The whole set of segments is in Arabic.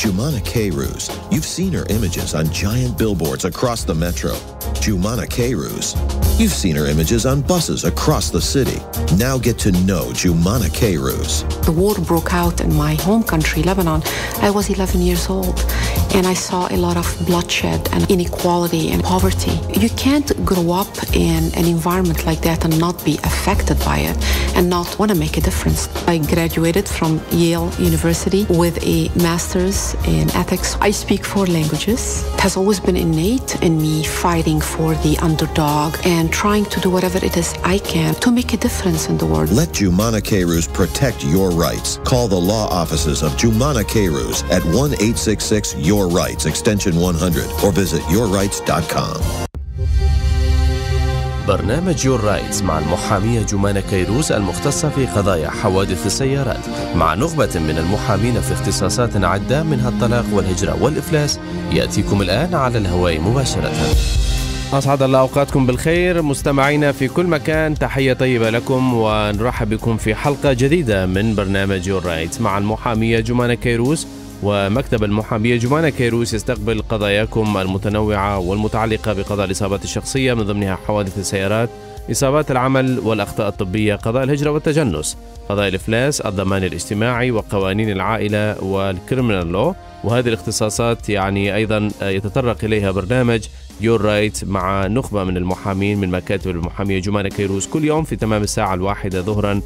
Jumana K-Ruse. You've seen her images on giant billboards across the metro. Jumana K-Ruse. You've seen her images on buses across the city. Now get to know Jumana K-Ruse. The war broke out in my home country, Lebanon. I was 11 years old and I saw a lot of bloodshed and inequality and poverty. You can't grow up in an environment like that and not be affected by it and not want to make a difference. I graduated from Yale University with a master's in ethics. I speak four languages. It has always been innate in me fighting for the underdog and trying to do whatever it is I can to make a difference in the world. Let Jumana Kayrouz protect your rights. Call the law offices of Joumana Kayrouz at 1-866-YOUR RIGHTS, extension 100, or visit yourrights.com. برنامج Your Rights مع المحامية جمانة كيروز المختصة في قضايا حوادث السيارات. مع نخبة من المحامين في اختصاصات عدة منها الطلاق والهجرة والإفلاس يأتيكم الآن على الهواء مباشرة. أسعد الله أوقاتكم بالخير. مستمعينا في كل مكان تحية طيبة لكم ونرحب بكم في حلقة جديدة من برنامج Your Rights مع المحامية جمانة كيروز. ومكتب المحامية جمانة كيروس يستقبل قضاياكم المتنوعة والمتعلقة بقضايا الإصابات الشخصية من ضمنها حوادث السيارات إصابات العمل والأخطاء الطبية قضايا الهجرة والتجنس قضايا الإفلاس الضمان الاجتماعي وقوانين العائلة وال criminal law وهذه الاختصاصات يعني أيضا يتطرق إليها برنامج Your Rights مع نخبة من المحامين من مكاتب المحامية جمانة كيروس كل يوم في تمام الساعة الواحدة ظهرا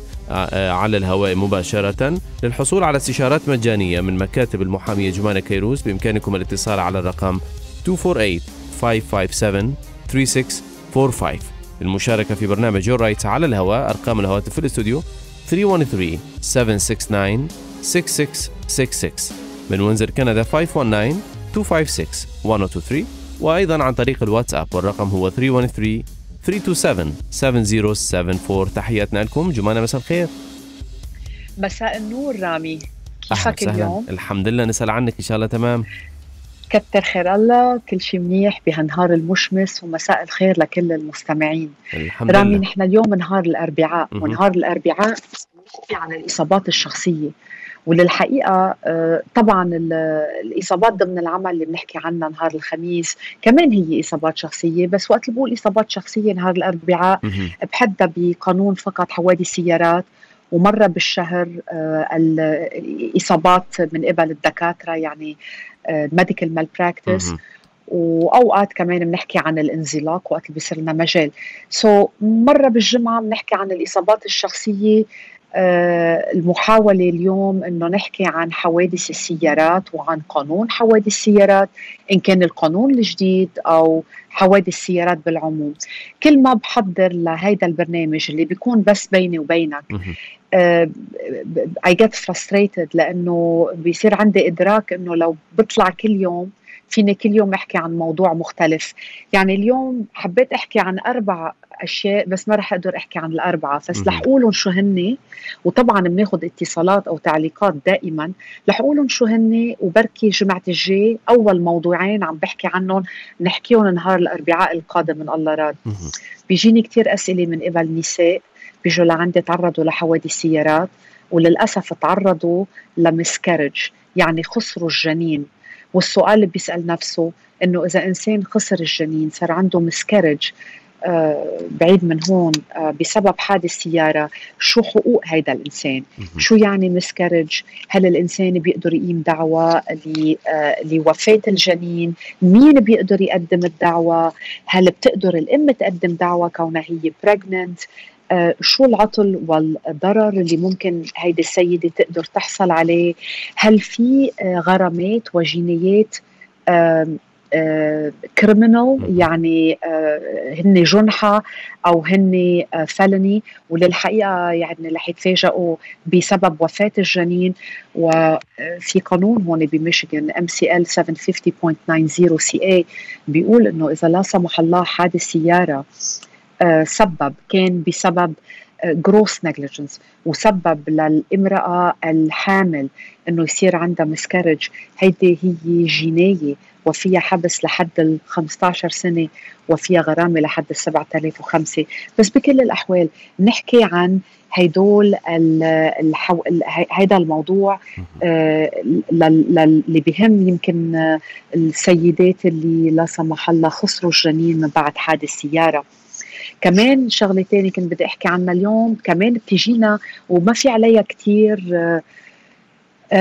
على الهواء مباشرة. للحصول على استشارات مجانية من مكاتب المحامية جمانة كيروس بإمكانكم الاتصال على الرقم 248-557-3645 للمشاركة في برنامج Your Rights على الهواء أرقام الهواتف في الاستوديو 313-769-6666 من ويندزر كندا 519-256-1023 وأيضا عن طريق الواتساب والرقم هو 313 327 7074 تحياتنا لكم جمانة مساء الخير. مساء النور رامي. كيفك. اليوم؟ الحمد لله نسأل عنك إن شاء الله تمام. كتر خير الله كل شيء منيح بهالنهار المشمس ومساء الخير لكل المستمعين. الحمد رامي لله نحن اليوم نهار الأربعاء مهم. ونهار الأربعاء بنحكي عن الإصابات الشخصية. وللحقيقة آه، طبعا ال- الإصابات ضمن العمل اللي بنحكي عنها نهار الخميس كمان هي إصابات شخصية بس وقت بقول إصابات شخصية نهار الأربعاء مهم. بحدها بقانون فقط حوادث سيارات ومرة بالشهر آه، الإصابات من قبل الدكاترة يعني medical malpractice. وأوقات كمان بنحكي عن الانزلاق وقت اللي بيصير لنا مجال so so, مرة بالجمعة بنحكي عن الإصابات الشخصية المحاولة اليوم أنه نحكي عن حوادث السيارات وعن قانون حوادث السيارات إن كان القانون الجديد أو حوادث السيارات بالعموم كل ما بحضر لهيدا البرنامج اللي بيكون بس بيني وبينك مهم. آه، I get frustrated لأنه بيصير عندي إدراك أنه لو بطلع كل يوم فيني كل يوم أحكي عن موضوع مختلف. يعني اليوم حبيت أحكي عن أربع أشياء بس ما رح أقدر أحكي عن الأربعة. بس. رح أقولهم شو هن وطبعا بناخذ اتصالات أو تعليقات دائما. رح أقولهم شو هن وبركي جمعه الجاي أول موضوعين عم بحكي عنهم نحكيهم نهار الأربعاء القادم من الله راد. بيجيني كتير أسئلة من قبل نساء بيجوا لعندي تعرضوا لحوادث سيارات وللأسف تعرضوا لمسكرج يعني خسروا الجنين. والسؤال اللي بيسأل نفسه إنه إذا إنسان خسر الجنين صار عنده مسكرج آه بعيد من هون آه بسبب حادث سيارة شو حقوق هيدا الإنسان؟ مهم. شو يعني مسكرج هل الإنسان بيقدر يقيم دعوة ل- آه، لوفاة الجنين؟ مين بيقدر يقدم الدعوة؟ هل بتقدر الأم تقدم دعوة كونها هي pregnant آه، شو العطل والضرر اللي ممكن هيدي السيدة تقدر تحصل عليه؟ هل في آه، غرامات وجنايات كريمنال يعني آه، هن جنحة أو هن felony وللحقيقة يعني رح يتفاجئوا بسبب وفاة الجنين. وفي قانون هون بميشيغان MCL 750.90 C A بيقول إنه إذا لا سمح الله حادث سيارة آه، سبب كان بسبب gross negligence وسبب للامرأة الحامل إنه يصير عندها miscarriage هيدي هي جنايه وفيها حبس لحد ال 15 سنة وفيها غرامة لحد ال 7005 بس بكل الأحوال نحكي عن هيدول الحو... هيدا الموضوع آه اللي بهم يمكن السيدات اللي لا سمح الله خسروا الجنين من بعد حادث سيارة. كمان شغلة تانية كنت بدي أحكي عنها اليوم كمان بتجينا وما في عليها كتير آه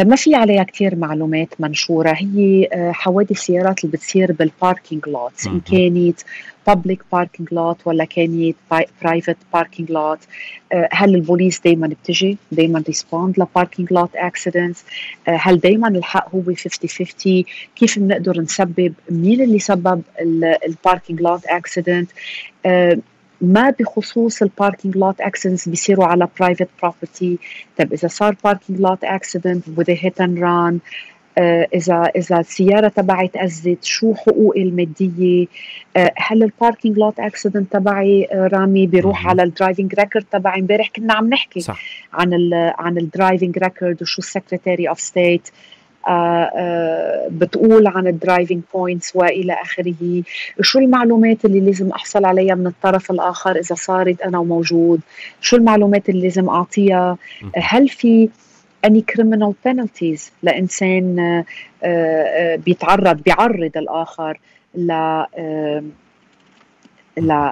ما في عليها كتير معلومات منشورة. هي آه، حوادث سيارات اللي بتصير بالباركينج لوت إن كانت public parking lot ولا كانت private parking lot هل البوليس دائما بتجي؟ دائما respond ل parking lot accidents هل دائما الحق هو 50 50 كيف بنقدر نسبب؟ مين اللي سبب ال parking lot accident ما بخصوص ال parking lot accidents بيصيروا على private property طيب إذا صار parking lot accident with hit and run إذا إذا السيارة تبعي تأذت شو حقوقي المادية؟ uh, هل ال parking lot accident تبعي uh, رامي بيروح على ال driving record تبعي؟ امبارح كنا عم نحكي صح. عن ال عن ال driving record وشو ال Secretary of State آه، آه، بتقول عن ال driving points وإلى آخره. شو المعلومات اللي لازم أحصل عليها من الطرف الآخر إذا صارت أنا وموجود شو المعلومات اللي لازم أعطيها؟ هل في any criminal penalties لإنسان آه، بيتعرض بيعرض الآخر ل ل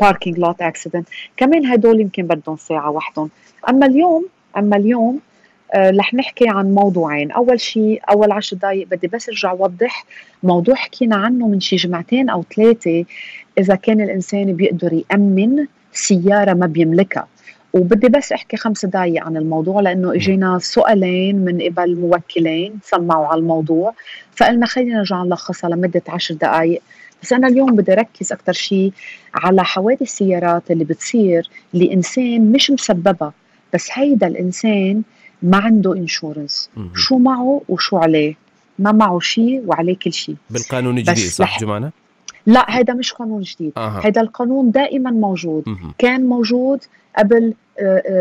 parking lot accident كمان هدول يمكن بدهم ساعة وحدهم. أما اليوم أما اليوم آه، رح نحكي عن موضوعين. أول شيء أول عشر دقائق بدي بس أرجع أوضح موضوع حكينا عنه من شي جمعتين أو ثلاثة إذا كان الإنسان بيقدر يأمن سيارة ما بيملكها. وبدي بس أحكي خمس دقائق عن الموضوع لأنه إجينا سؤالين من قبل موكلين سمعوا على الموضوع. فقلنا خلينا نرجع نلخصها لمدة عشر دقائق بس أنا اليوم بدي اركز أكثر شيء على حوادث السيارات اللي بتصير لإنسان مش مسببها. بس هيدا الإنسان ما عنده انشورنس شو معه وشو عليه؟ ما معه شيء وعليه كل شيء. بالقانون الجديد صح جمانة؟ لا هذا مش قانون جديد. آه. هذا القانون دائما موجود. مم. كان موجود قبل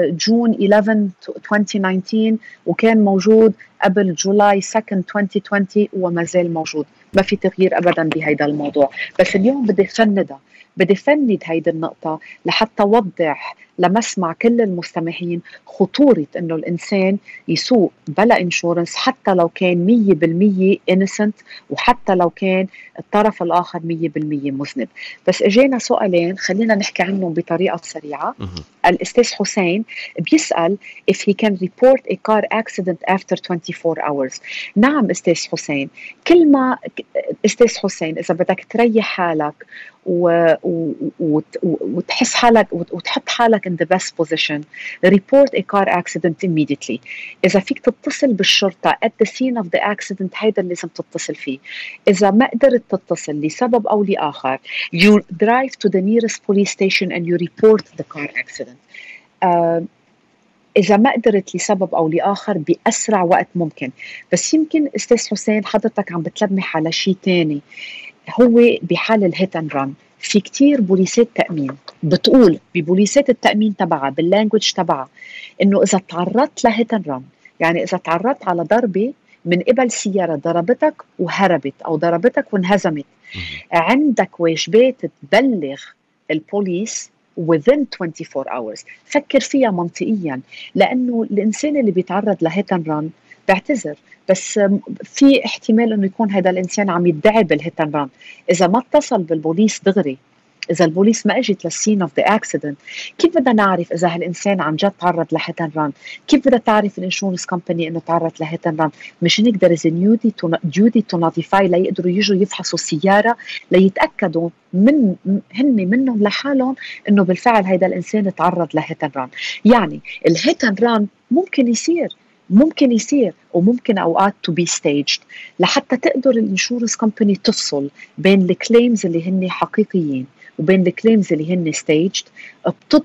June 11 2019 وكان موجود قبل July 2 2020 وما زال موجود. ما في تغيير ابدا بهذا الموضوع. بس اليوم بدي فندها بدي فند هيدي النقطة لحتى أوضح لمسمع كل المستمعين خطورة إنه الإنسان يسوق بلا insurance حتى لو كان 100% انسنت وحتى لو كان الطرف الآخر 100% مذنب. بس إجينا سؤالين خلينا نحكي عنهم بطريقة سريعة. الاستاذ حسين بيسأل if he can report a car accident after 24 hours نعم استاذ حسين كل ما استاذ حسين اذا بدك تريح حالك و... و... وتحس حالك وتحط حالك in the best position report a car accident immediately إذا فيك تتصل بالشرطة at the scene of the accident هيدا اللي لازم تتصل فيه إذا ما قدرت تتصل لسبب أو لآخر you drive to the nearest police station and you report the car accident Uh, إذا ما قدرت لسبب أو لآخر بأسرع وقت ممكن. بس يمكن أستاذ حسين حضرتك عم بتلمح على شيء تاني. هو بحال ال hit and run في كتير بوليسات تأمين. بتقول ببوليسات التأمين تبعها بال language تبعها إنه إذا تعرضت ل hit and run يعني إذا تعرضت على ضربة من قبل سيارة ضربتك وهربت أو ضربتك وانهزمت. عندك واجبات تبلغ البوليس within 24 hours. فكر فيها منطقيا لأنه الإنسان اللي بيتعرض ل hit run بعتذر. بس في احتمال إنه يكون هذا الإنسان عم يدعي بال hit run إذا ما اتصل بالبوليس دغري إذا البوليس ما إجت لل scene of the accident كيف بدنا نعرف إذا هالإنسان عن جد تعرض ل hit run كيف بدها تعرف ال insurance company إنه تعرض ل hit run مشان is duty to duty to notify ليقدروا يجوا يفحصوا السياره ليتأكدوا من هن منهم لحالهم إنه بالفعل هيدا الإنسان تعرض ل hit run يعني ال hit run ممكن يصير ممكن يصير وممكن أوقات to be staged لحتى تقدر ال insurance company تفصل بين ال claims اللي هن حقيقيين. وبين ال claims اللي هن staged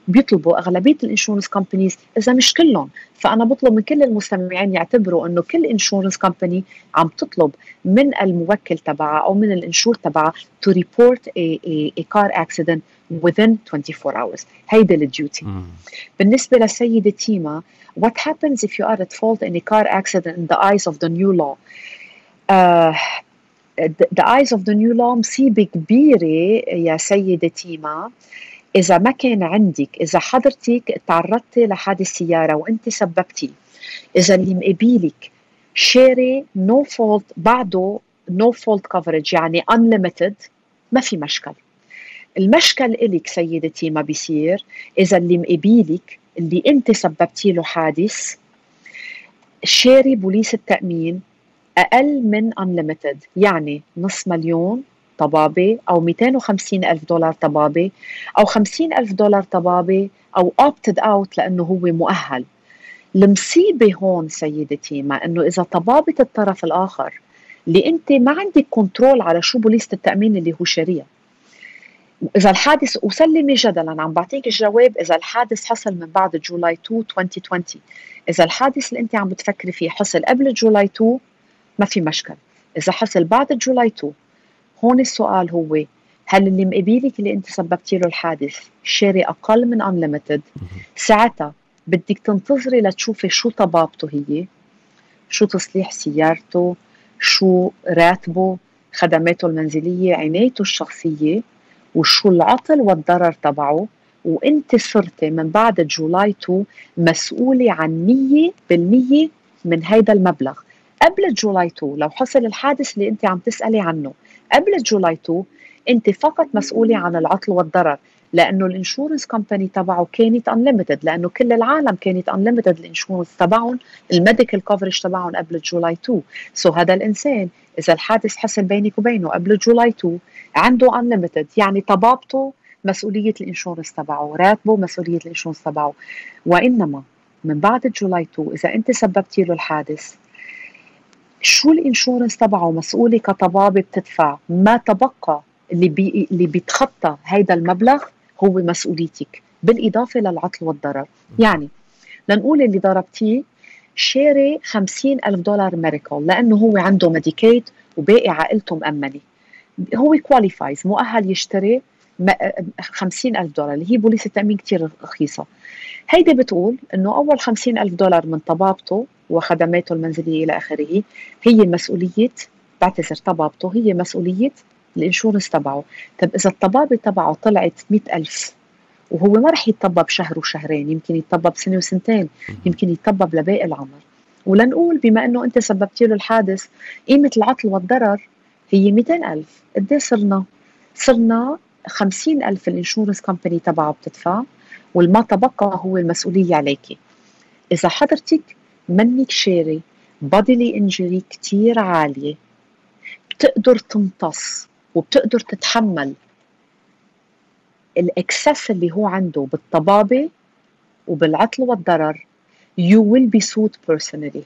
بيطلبوا أغلبية ال insurance companies إذا مش كلهم. فأنا بطلب من كل المستمعين يعتبروا إنه كل insurance company عم تطلب من الموكل تبعها أو من ال insured تبعها to report a, a, a car accident within 24 hours. هيدي ال duty بالنسبة للسيده تيما what happens if you are at fault in a car accident in the eyes of the new law uh, the eyes of the new law مصيبة كبيرة يا سيدة تيما. إذا ما كان عندك إذا حضرتك تعرضتي لحادث سيارة وأنت سببتي إذا اللي مقابلك شاري no-fault بعده no-fault coverage يعني unlimited ما في مشكل. المشكل إلك سيدتي ما بيصير إذا اللي مقابلك اللي أنت سببتي له حادث شاري بوليس التأمين أقل من unlimited يعني نص مليون طبابة أو 250 ألف دولار طبابة أو 50 ألف دولار طبابة أو opted out لأنه هو مؤهل. المصيبة هون سيدتي مع أنه إذا طبابة الطرف الآخر اللي أنت ما عندك control على شو بوليسة التأمين اللي هو شاريها إذا الحادث وسلمي جدلا عم بعطيك الجواب إذا الحادث حصل من بعد July 2 2020 إذا الحادث اللي أنت عم بتفكري فيه حصل قبل July 2 ما في مشكل. إذا حصل بعد July 2 هون السؤال هو هل اللي مقابلك اللي أنت سببتي له الحادث شاري أقل من unlimited ساعتها بدك تنتظري لتشوفي شو طبابته هي شو تصليح سيارته شو راتبه خدماته المنزلية عنايته الشخصية وشو العطل والضرر تبعه. وأنت صرتي من بعد July 2 مسؤولة عن 100% من هيدا المبلغ. قبل July 2 لو حصل الحادث اللي انت عم تسألي عنه قبل July 2 انت فقط مسؤولة عن العطل والضرر لأنه ال insurance company تبعه كانت unlimited لأنه كل العالم كانت unlimited ال insurance تبعهم ال medical coverage تبعهم قبل July 2 so هذا الإنسان إذا الحادث حصل بينك وبينه قبل July 2 عنده unlimited يعني طبابته مسؤولية ال insurance تبعه راتبه مسؤولية ال insurance تبعه. وإنما من بعد July 2 إذا أنت سببتي له الحادث شو ال insurance تبعه؟ مسؤولة كطبابة بتدفع. ما تبقى اللي بي اللي بيتخطى هيدا المبلغ هو مسؤوليتك بالإضافة للعطل والضرر. يعني لنقول اللي ضربتيه شاري 50 ألف دولار medical لأنه هو عنده ميديكيد وباقي عائلته مأمنة هو qualifies مؤهل يشتري 50 ألف دولار. اللي هي بوليس التأمين كتير رخيصة. هيدي بتقول إنه أول 50 ألف دولار من طبابته وخدماته المنزلية إلى آخره هي مسؤولية بعتذر طبابته هي مسؤولية ال insurance تبعه. طب إذا الطبابة تبعه طلعت 100 ألف وهو ما رح يتطبب شهر وشهرين يمكن يتطبب سنة وسنتين يمكن يتطبب لباقي العمر. ولنقول بما إنه أنت سببتي له الحادث قيمة العطل والضرر هي 200 ألف. قد صرنا؟ صرنا 50 ألف ال insurance company تبعه بتدفع. والما تبقى هو المسؤولية عليك. إذا حضرتك منك شاري bodily injury كتير عالية بتقدر تمتص وبتقدر تتحمل ال excess اللي هو عنده بالطبابة وبالعطل والضرر. You will be sued personally.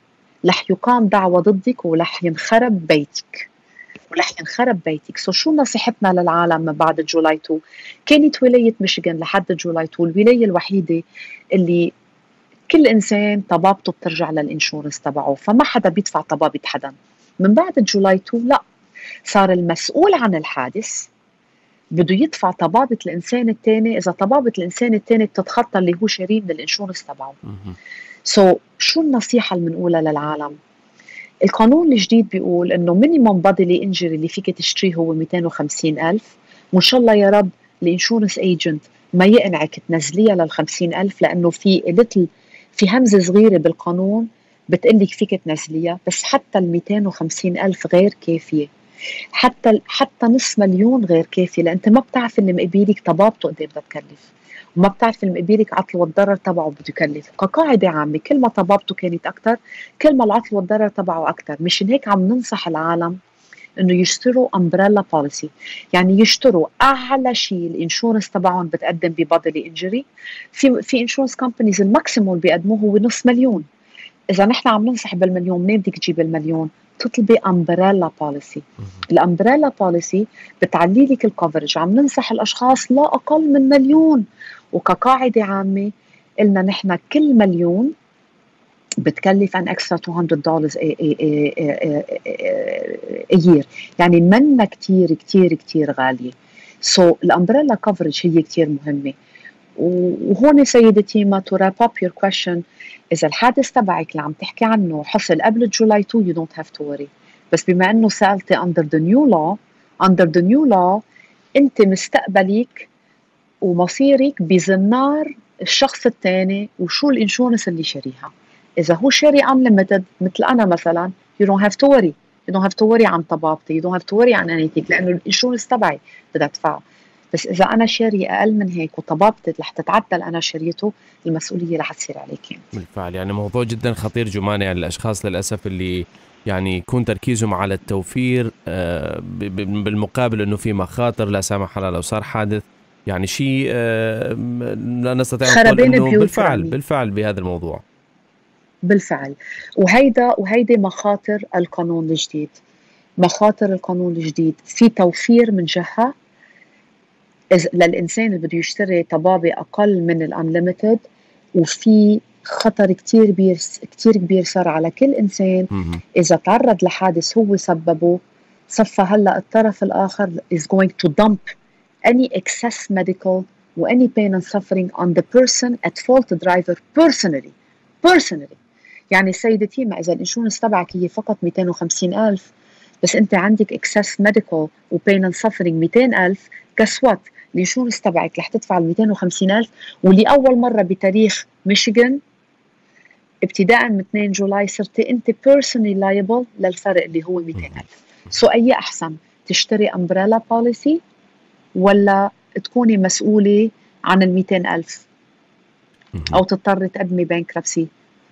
رح يقام دعوة ضدك ورح ينخرب بيتك. ورح ينخرب بيتك. so شو نصيحتنا للعالم من بعد July 2 كانت ولاية ميشيغان لحد July 2 الولاية الوحيدة اللي كل إنسان طبابته بترجع لل insurance تبعه فما حدا بيدفع طبابة حدا. من بعد July 2 لا. صار المسؤول عن الحادث بده يدفع طبابة الإنسان الثاني إذا طبابة الإنسان الثاني بتتخطى اللي هو شاريه من ال insurance تبعه. so, شو النصيحة اللي بنقولها للعالم؟ القانون الجديد بيقول إنه minimum bodily injury اللي فيك تشتريه هو 250 ألف. وان شاء الله يا رب ال insurance agent ما يقنعك تنزليها لل 50 ألف لأنه في little في همزة صغيرة بالقانون بتقلك فيك تنزليها بس حتى ال 250 ألف غير كافية. حتى حتى نص مليون غير كافية لأنت ما بتعرف اللي مقابلك طبابته قد إيه بدها تكلف. وما بتعرف المقابلك عطل والضرر تبعه بده يكلف. كقاعدة عامة كل ما طبابته كانت أكثر كل ما العطل والضرر تبعه أكثر مشان هيك عم ننصح العالم إنه يشتروا umbrella policy يعني يشتروا أعلى شيء ال insurance تبعهم بتقدم ب bodily injury في في insurance companies ال maximum اللي بيقدموه هو نص مليون. إذا نحن عم ننصح بالمليون منين بدك تجيب المليون؟ تطلبي umbrella policy ال umbrella policy بتعلي لك ال coverage عم ننصح الأشخاص لا أقل من مليون. وكقاعدة عامة قلنا نحن كل مليون بتكلف an extra 200 دولار year يعني منا كثير كثير كثير غالية. so ال umbrella coverage هي كثير مهمة. وهون سيدتي ما to wrap up your question اذا الحادث تبعك اللي عم تحكي عنه حصل قبل July 2 you don't have to worry بس بما إنه سألتي under the new law under the new law أنت مستقبلك ومصيرك بزنار الشخص الثاني وشو ال insurance اللي شاريها إذا هو شاري unlimited مثل أنا مثلا you don't have to worry you don't have to worry عن طبابتي you don't have to worry عن anything لأنه ال insurance تبعي بدها ادفعه بس إذا أنا شاري أقل من هيك وطبابتي رح تتعدل أنا شريته المسؤولية رح تصير عليك. بالفعل يعني موضوع جدا خطير جمانه يعني الأشخاص للأسف اللي يعني يكون تركيزهم على التوفير آه، بالمقابل إنه في مخاطر لا سمح الله لو صار حادث. يعني شيء آه، لا نستطيع أن نقول إنه بالفعل بالفعل بهذا الموضوع. بالفعل. وهيدا وهيدي مخاطر القانون الجديد. مخاطر القانون الجديد. في توفير من جهة. للإنسان اللي بده يشتري طبابة أقل من الانليمتد وفي خطر كتير كبير كتير كبير صار على كل إنسان. إذا تعرض لحادث هو سببه صفى هلأ الطرف الآخر is going to dump any excess medical و any pain and suffering on the person at fault driver personally personally. يعني سيدتي ما إذا الإنشورنس تبعك هي فقط 250 ألف بس أنت عندك excess medical و pain and suffering 200 ألف guess what ال insurance تبعك رح تدفع ال 250 ألف ولأول مرة بتاريخ ميشيغان ابتداء من 2 July صرت أنت personally liable للفرق اللي هو 200 ألف. so أي أحسن؟ تشتري umbrella policy ولا تكوني مسؤولة عن ال 200 ألف. أو تضطري تقدمي bankruptcy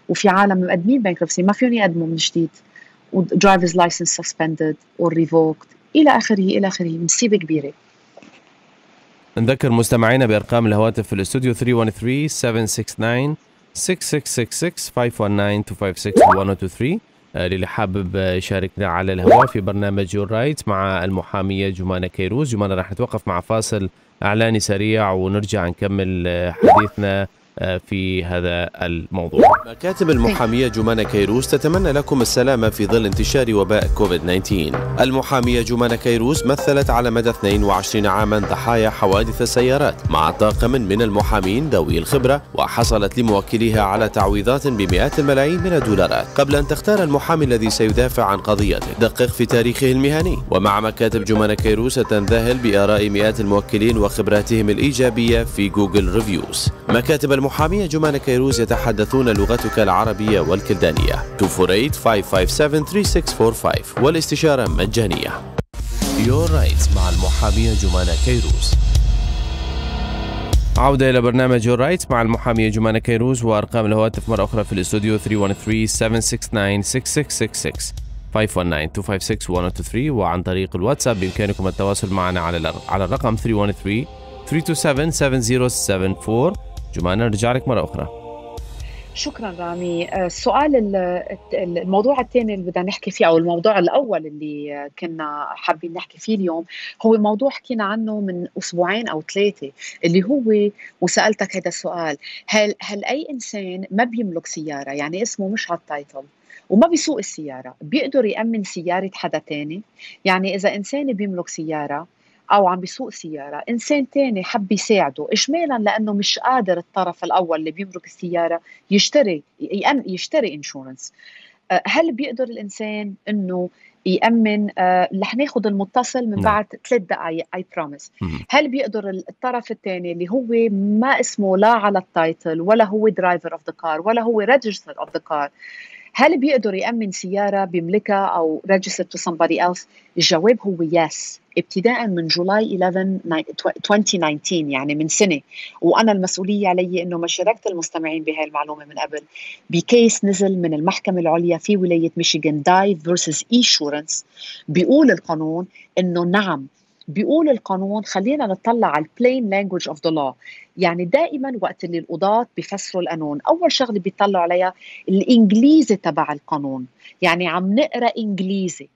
وفي عالم مقدمين bankruptcy ما فيهم يقدموا من جديد. و driver's license suspended أو revoked إلى آخره إلى آخره. مصيبة كبيرة. نذكر مستمعينا بأرقام الهواتف في الاستوديو 313 769 6666 519 256 123 للي حابب يشاركنا على الهواء في برنامج Your Rights مع المحامية جمانة كيروس. جمانة راح نتوقف مع فاصل إعلاني سريع ونرجع نكمل حديثنا في هذا الموضوع. مكاتب المحامية جمانة كيروس تتمنى لكم السلامة في ظل انتشار وباء كوفيد 19 المحامية جمانة كيروس مثلت على مدى 22 عاما ضحايا حوادث السيارات مع طاقم من المحامين ذوي الخبرة وحصلت لموكليها على تعويضات بمئات الملايين من الدولارات. قبل أن تختار المحامي الذي سيدافع عن قضيتك دقق في تاريخه المهني. ومع مكاتب جمانة كيروس ستنذهل بآراء مئات الموكلين وخبراتهم الإيجابية في Google reviews. مكاتب المحامية جمانة كيروس يتحدثون لغتك العربية والكلدانية. 248-557-3645 والاستشارة مجانية. Your Rights مع المحامية جمانة كيروس. عودة إلى برنامج Your Rights مع المحامية جمانة كيروس وأرقام الهواتف مرة أخرى في الاستوديو 313-769-6666 519-256-1023 وعن طريق الواتساب بإمكانكم التواصل معنا على على الرقم 313 327 7074 جمانة نرجع لك مرة أخرى. شكرا رامي. آه، السؤال الموضوع الثاني اللي بدنا نحكي فيه أو الموضوع الأول اللي كنا حابين نحكي فيه اليوم هو موضوع حكينا عنه من أسبوعين أو ثلاثة اللي هو وسألتك هذا السؤال هل هل أي إنسان ما بيملك سيارة؟ يعني اسمه مش على التايتل وما بيسوق السيارة بيقدر يأمن سيارة حدا تاني؟ يعني إذا إنسان بيملك سيارة أو عم بيسوق سيارة. إنسان تاني حب يساعده اجمالا لأنه مش قادر الطرف الأول اللي بيملك السيارة يشتري يشتري insurance أه، هل بيقدر الإنسان إنه يأمن؟ أه رح ناخذ المتصل من نعم. بعد ثلاث دقائق I promise هل بيقدر الطرف الثاني اللي هو ما اسمه لا على ال title ولا هو driver of the car ولا هو register of the car هل بيقدر يأمن سيارة بيملكها أو registered to somebody else؟ الجواب هو yes. ابتداء من July 11 2019 يعني من سنة. وأنا المسؤولية علي أنه ما شاركت المستمعين بهاي المعلومة من قبل. ب case نزل من المحكمة العليا في ولاية ميشيغان دايف versus insurance. بيقول القانون أنه نعم بيقول القانون خلينا نطلع على ال plain language of the law. يعني دائما وقت اللي القضاة بيفسروا القانون أول شغلة بيطلعوا عليها الإنجليزي تبع القانون. يعني عم نقرأ إنجليزي.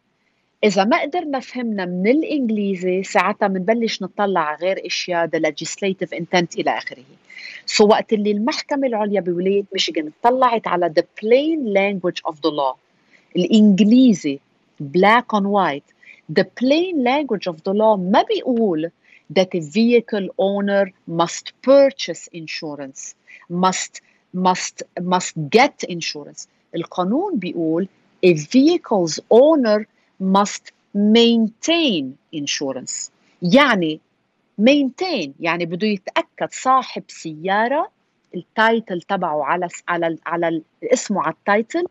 إذا ما قدرنا فهمنا من الإنجليزي ساعتها بنبلش نطلع على غير أشياء the legislative intent إلى آخره. سو وقت اللي المحكمة العليا بولاية ميشيغان طلعت على the plain language of the law. الإنجليزي black on white. the plain language of the law ما بيقول that a vehicle owner must purchase insurance must must must get insurance القانون بيقول a vehicle's owner must maintain insurance يعني maintain يعني بده يتاكد صاحب سياره التايتل تبعه على على على اسمه على التايتل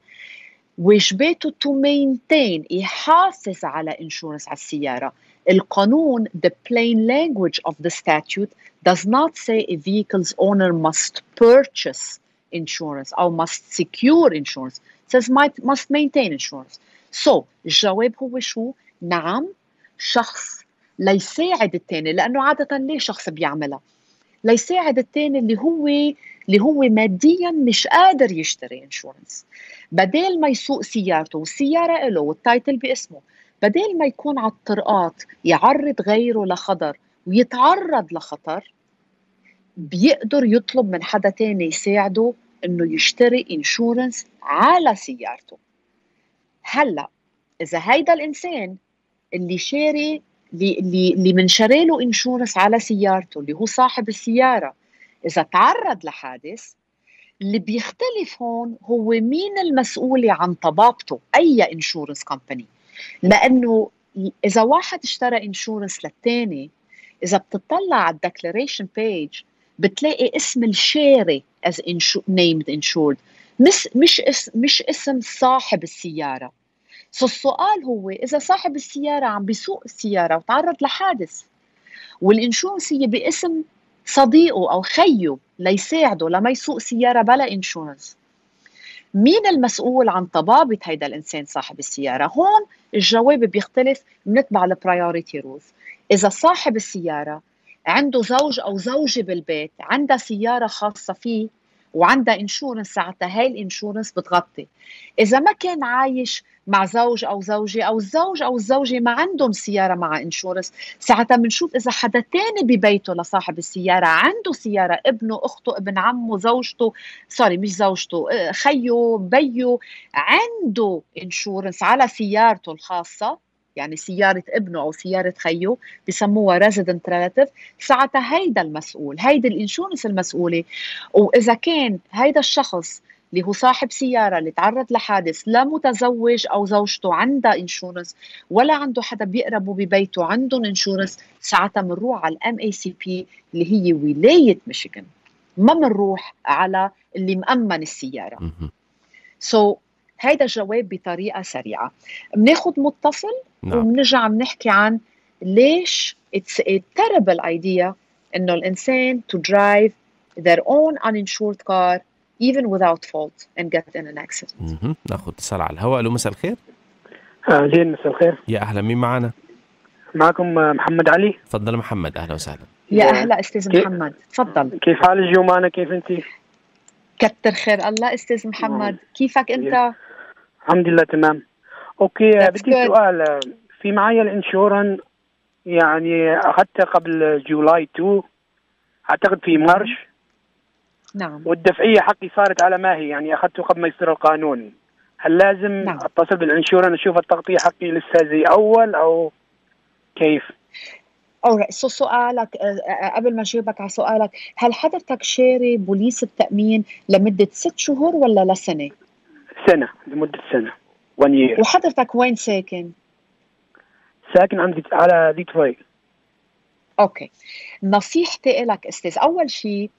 وجبته تو مينتين يحافظ على انشورنس على السياره القانون the plain language of the statute does not say a vehicle's owner must purchase insurance or must secure insurance it says might, must maintain insurance so الجواب هو شو نعم شخص ليساعد الثاني لانه عاده ليه شخص بيعملها ليساعد الثاني اللي هو اللي هو ماديا مش قادر يشتري insurance بدل ما يسوق سيارته والسيارة له وال title باسمه بدل ما يكون على الطرقات يعرض غيره لخطر ويتعرض لخطر بيقدر يطلب من حدا تاني يساعده إنه يشتري insurance على سيارته. هلأ إذا هيدا الإنسان اللي شاري اللي اللي منشري له insurance على سيارته اللي هو صاحب السيارة إذا تعرض لحادث اللي بيختلف هون هو مين المسؤول عن طبابته أي insurance company لأنه إذا واحد اشترى insurance للثاني إذا بتطلع على ال declaration page بتلاقي اسم الشاري as named insured. مش مش اسم مش اسم صاحب السيارة. so السؤال هو إذا صاحب السيارة عم بيسوق السيارة وتعرض لحادث وال insurance هي باسم صديقه أو خيه ليساعده لما يسوق سيارة بلا insurance مين المسؤول عن طبابة هيدا الإنسان صاحب السيارة؟ هون الجواب بيختلف بنتبع ال priority rules إذا صاحب السيارة عنده زوج أو زوجة بالبيت عندها سيارة خاصة فيه وعندها insurance ساعتها هاي ال insurance بتغطي. إذا ما كان عايش مع زوج أو زوجة أو الزوج أو الزوجة ما عندهم سيارة مع insurance ساعتها بنشوف إذا حدا تاني ببيته لصاحب السيارة عنده سيارة ابنه أخته ابن عمه زوجته sorry مش زوجته آه، خيه بيه عنده insurance على سيارته الخاصة. يعني سيارة ابنه أو سيارة خيه بسموها resident relative ساعتها هيدا المسؤول هيدا ال insurance المسؤولة. وإذا كان هيدا الشخص اللي هو صاحب سيارة اللي تعرض لحادث لا متزوج أو زوجته عندها insurance ولا عنده حدا بيقربه ببيته عندهم insurance ساعتها بنروح على ال MACP اللي هي ولاية ميشيغان. ما بنروح على اللي مأمن السيارة. سو so, هيدا الجواب بطريقة سريعة بناخذ متصل نعم. وبنرجع بنحكي عن ليش it's a terrible idea إنه الإنسان to drive their own uninsured car even without fault and get in an accident. ناخذ اتصال على الهواء ألو مساء الخير. اهلين مساء الخير. يا أهلا مين معنا؟ معكم محمد علي. تفضل محمد أهلا وسهلا. يا أهلا أستاذ محمد تفضل. كيف حالك جومانا كيف انت؟ كتر خير الله أستاذ محمد كيفك أنت؟ الحمد لله تمام. أوكي بدي سؤال في معي ال insurance يعني أخذته قبل July 2 أعتقد في March نعم والدفعية حقي صارت على ما هي يعني أخذته قبل ما يصير القانون هل لازم نعم. أتصل بال insurance أشوف التغطية حقي لسه زي أول أو كيف؟ أو so سؤالك قبل ما أجاوبك على سؤالك هل حضرتك شاري بوليس التأمين لمدة ست شهور ولا لسنة؟ سنة لمدة سنة. 1 year وحضرتك وين ساكن؟ ساكن عند على ديترويت. Okay. نصيحتي لك أستاذ أول شيء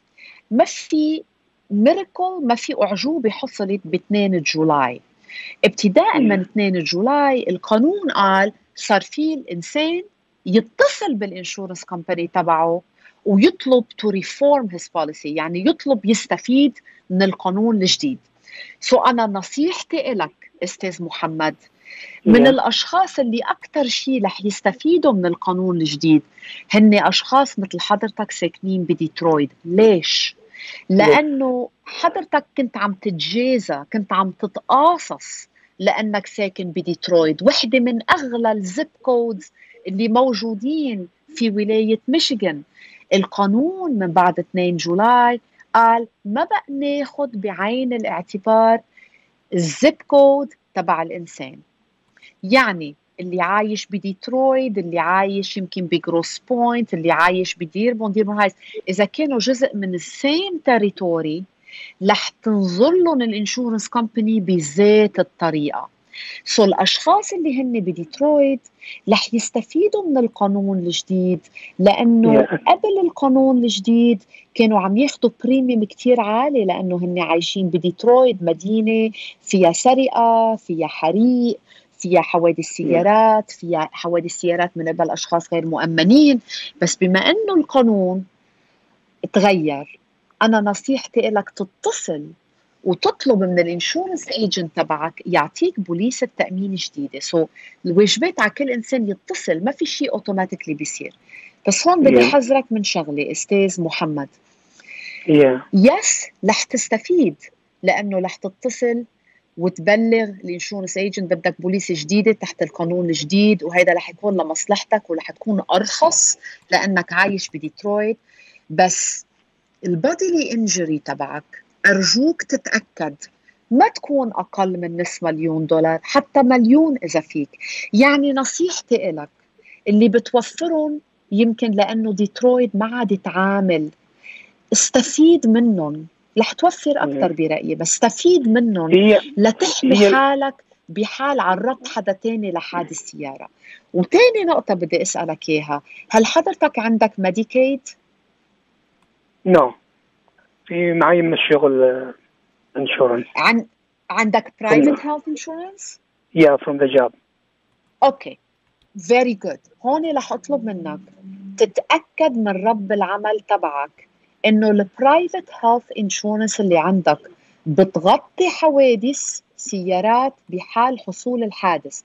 ما في miracle ما في أعجوبة حصلت ب 2 July ابتداء من 2 July القانون قال صار في الإنسان يتصل بال insurance company تبعه ويطلب to reform his policy يعني يطلب يستفيد من القانون الجديد. so أنا نصيحتي لك أستاذ محمد. من الأشخاص اللي أكثر شيء رح يستفيدوا من القانون الجديد هن أشخاص مثل حضرتك ساكنين بديترويت. ليش؟ لأنه حضرتك كنت عم تتجازى كنت عم تتقاصص لأنك ساكن بديترويت. وحدة من أغلى ال zip codes اللي موجودين في ولاية ميشيغان. القانون من بعد 2 July قال ما بقى ناخذ بعين الاعتبار ال zip code تبع الإنسان. يعني اللي عايش بديترويت اللي عايش يمكن بجروس بوينت اللي عايش بديربون ديربون هايز إذا كانوا جزء من ال same territory رح تنظر لهم ال insurance company بذات الطريقة. so الأشخاص اللي هن بديترويت رح يستفيدوا من القانون الجديد لأنه قبل القانون الجديد كانوا عم ياخذوا premium كتير عالي لأنه هن عايشين بديترويت مدينة فيها سرقة فيها حريق فيها حوادث سيارات فيها حوادث سيارات من قبل أشخاص غير مؤمنين. بس بما إنه القانون تغير أنا نصيحتي لك تتصل وتطلب من ال insurance agent تبعك يعطيك بوليصه تأمين جديدة. so so, الواجبات على كل إنسان يتصل ما في شيء automatically بيصير. بس هون بدي احذرك من شغلة أستاذ محمد. Yeah. yes رح تستفيد لأنه رح تتصل وتبلغ ال insurance agent بدك بوليسة جديدة تحت القانون الجديد وهذا رح يكون لمصلحتك ورح تكون أرخص لأنك عايش بديترويت. بس ال bodily injury تبعك أرجوك تتأكد ما تكون أقل من نصف مليون دولار حتى مليون إذا فيك. يعني نصيحتي لك اللي بتوفرهم يمكن لأنه ديترويت ما عاد تعامل استفيد منهم. رح توفر أكثر برأيي بس استفيد منهم لتحمي هي حالك بحال عرضت حدا تاني لحادث سيارة. وتاني نقطة بدي أسألك إياها. هل حضرتك عندك Medicaid؟ no no. في معي من الشغل insurance عن عندك private health insurance؟ yeah from the job okay very good هون رح أطلب منك تتأكد من رب العمل تبعك إنه ال private health insurance اللي عندك بتغطي حوادث سيارات بحال حصول الحادث.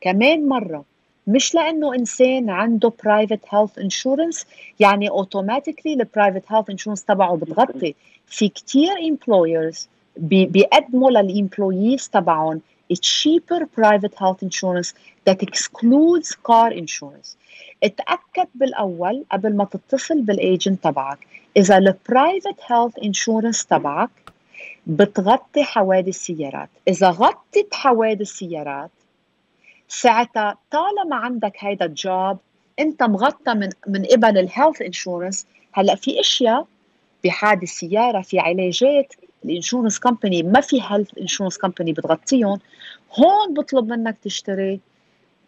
كمان مرة مش لأنه إنسان عنده private health insurance يعني automatically ال private health insurance تبعه بتغطي. في كتير employers بيقدموا لل employees تبعهم cheaper private health insurance that excludes car insurance. اتأكد بالأول قبل ما تتصل بال agent تبعك. إذا ال private health insurance تبعك بتغطي حوادث سيارات. إذا غطت حوادث سيارات ساعتها طالما عندك هيدا ال job انت مغطى من من قبل ال health insurance هلأ في أشياء بحادث سيارة في علاجات ال insurance company ما في health insurance company بتغطيهم. هون بطلب منك تشتري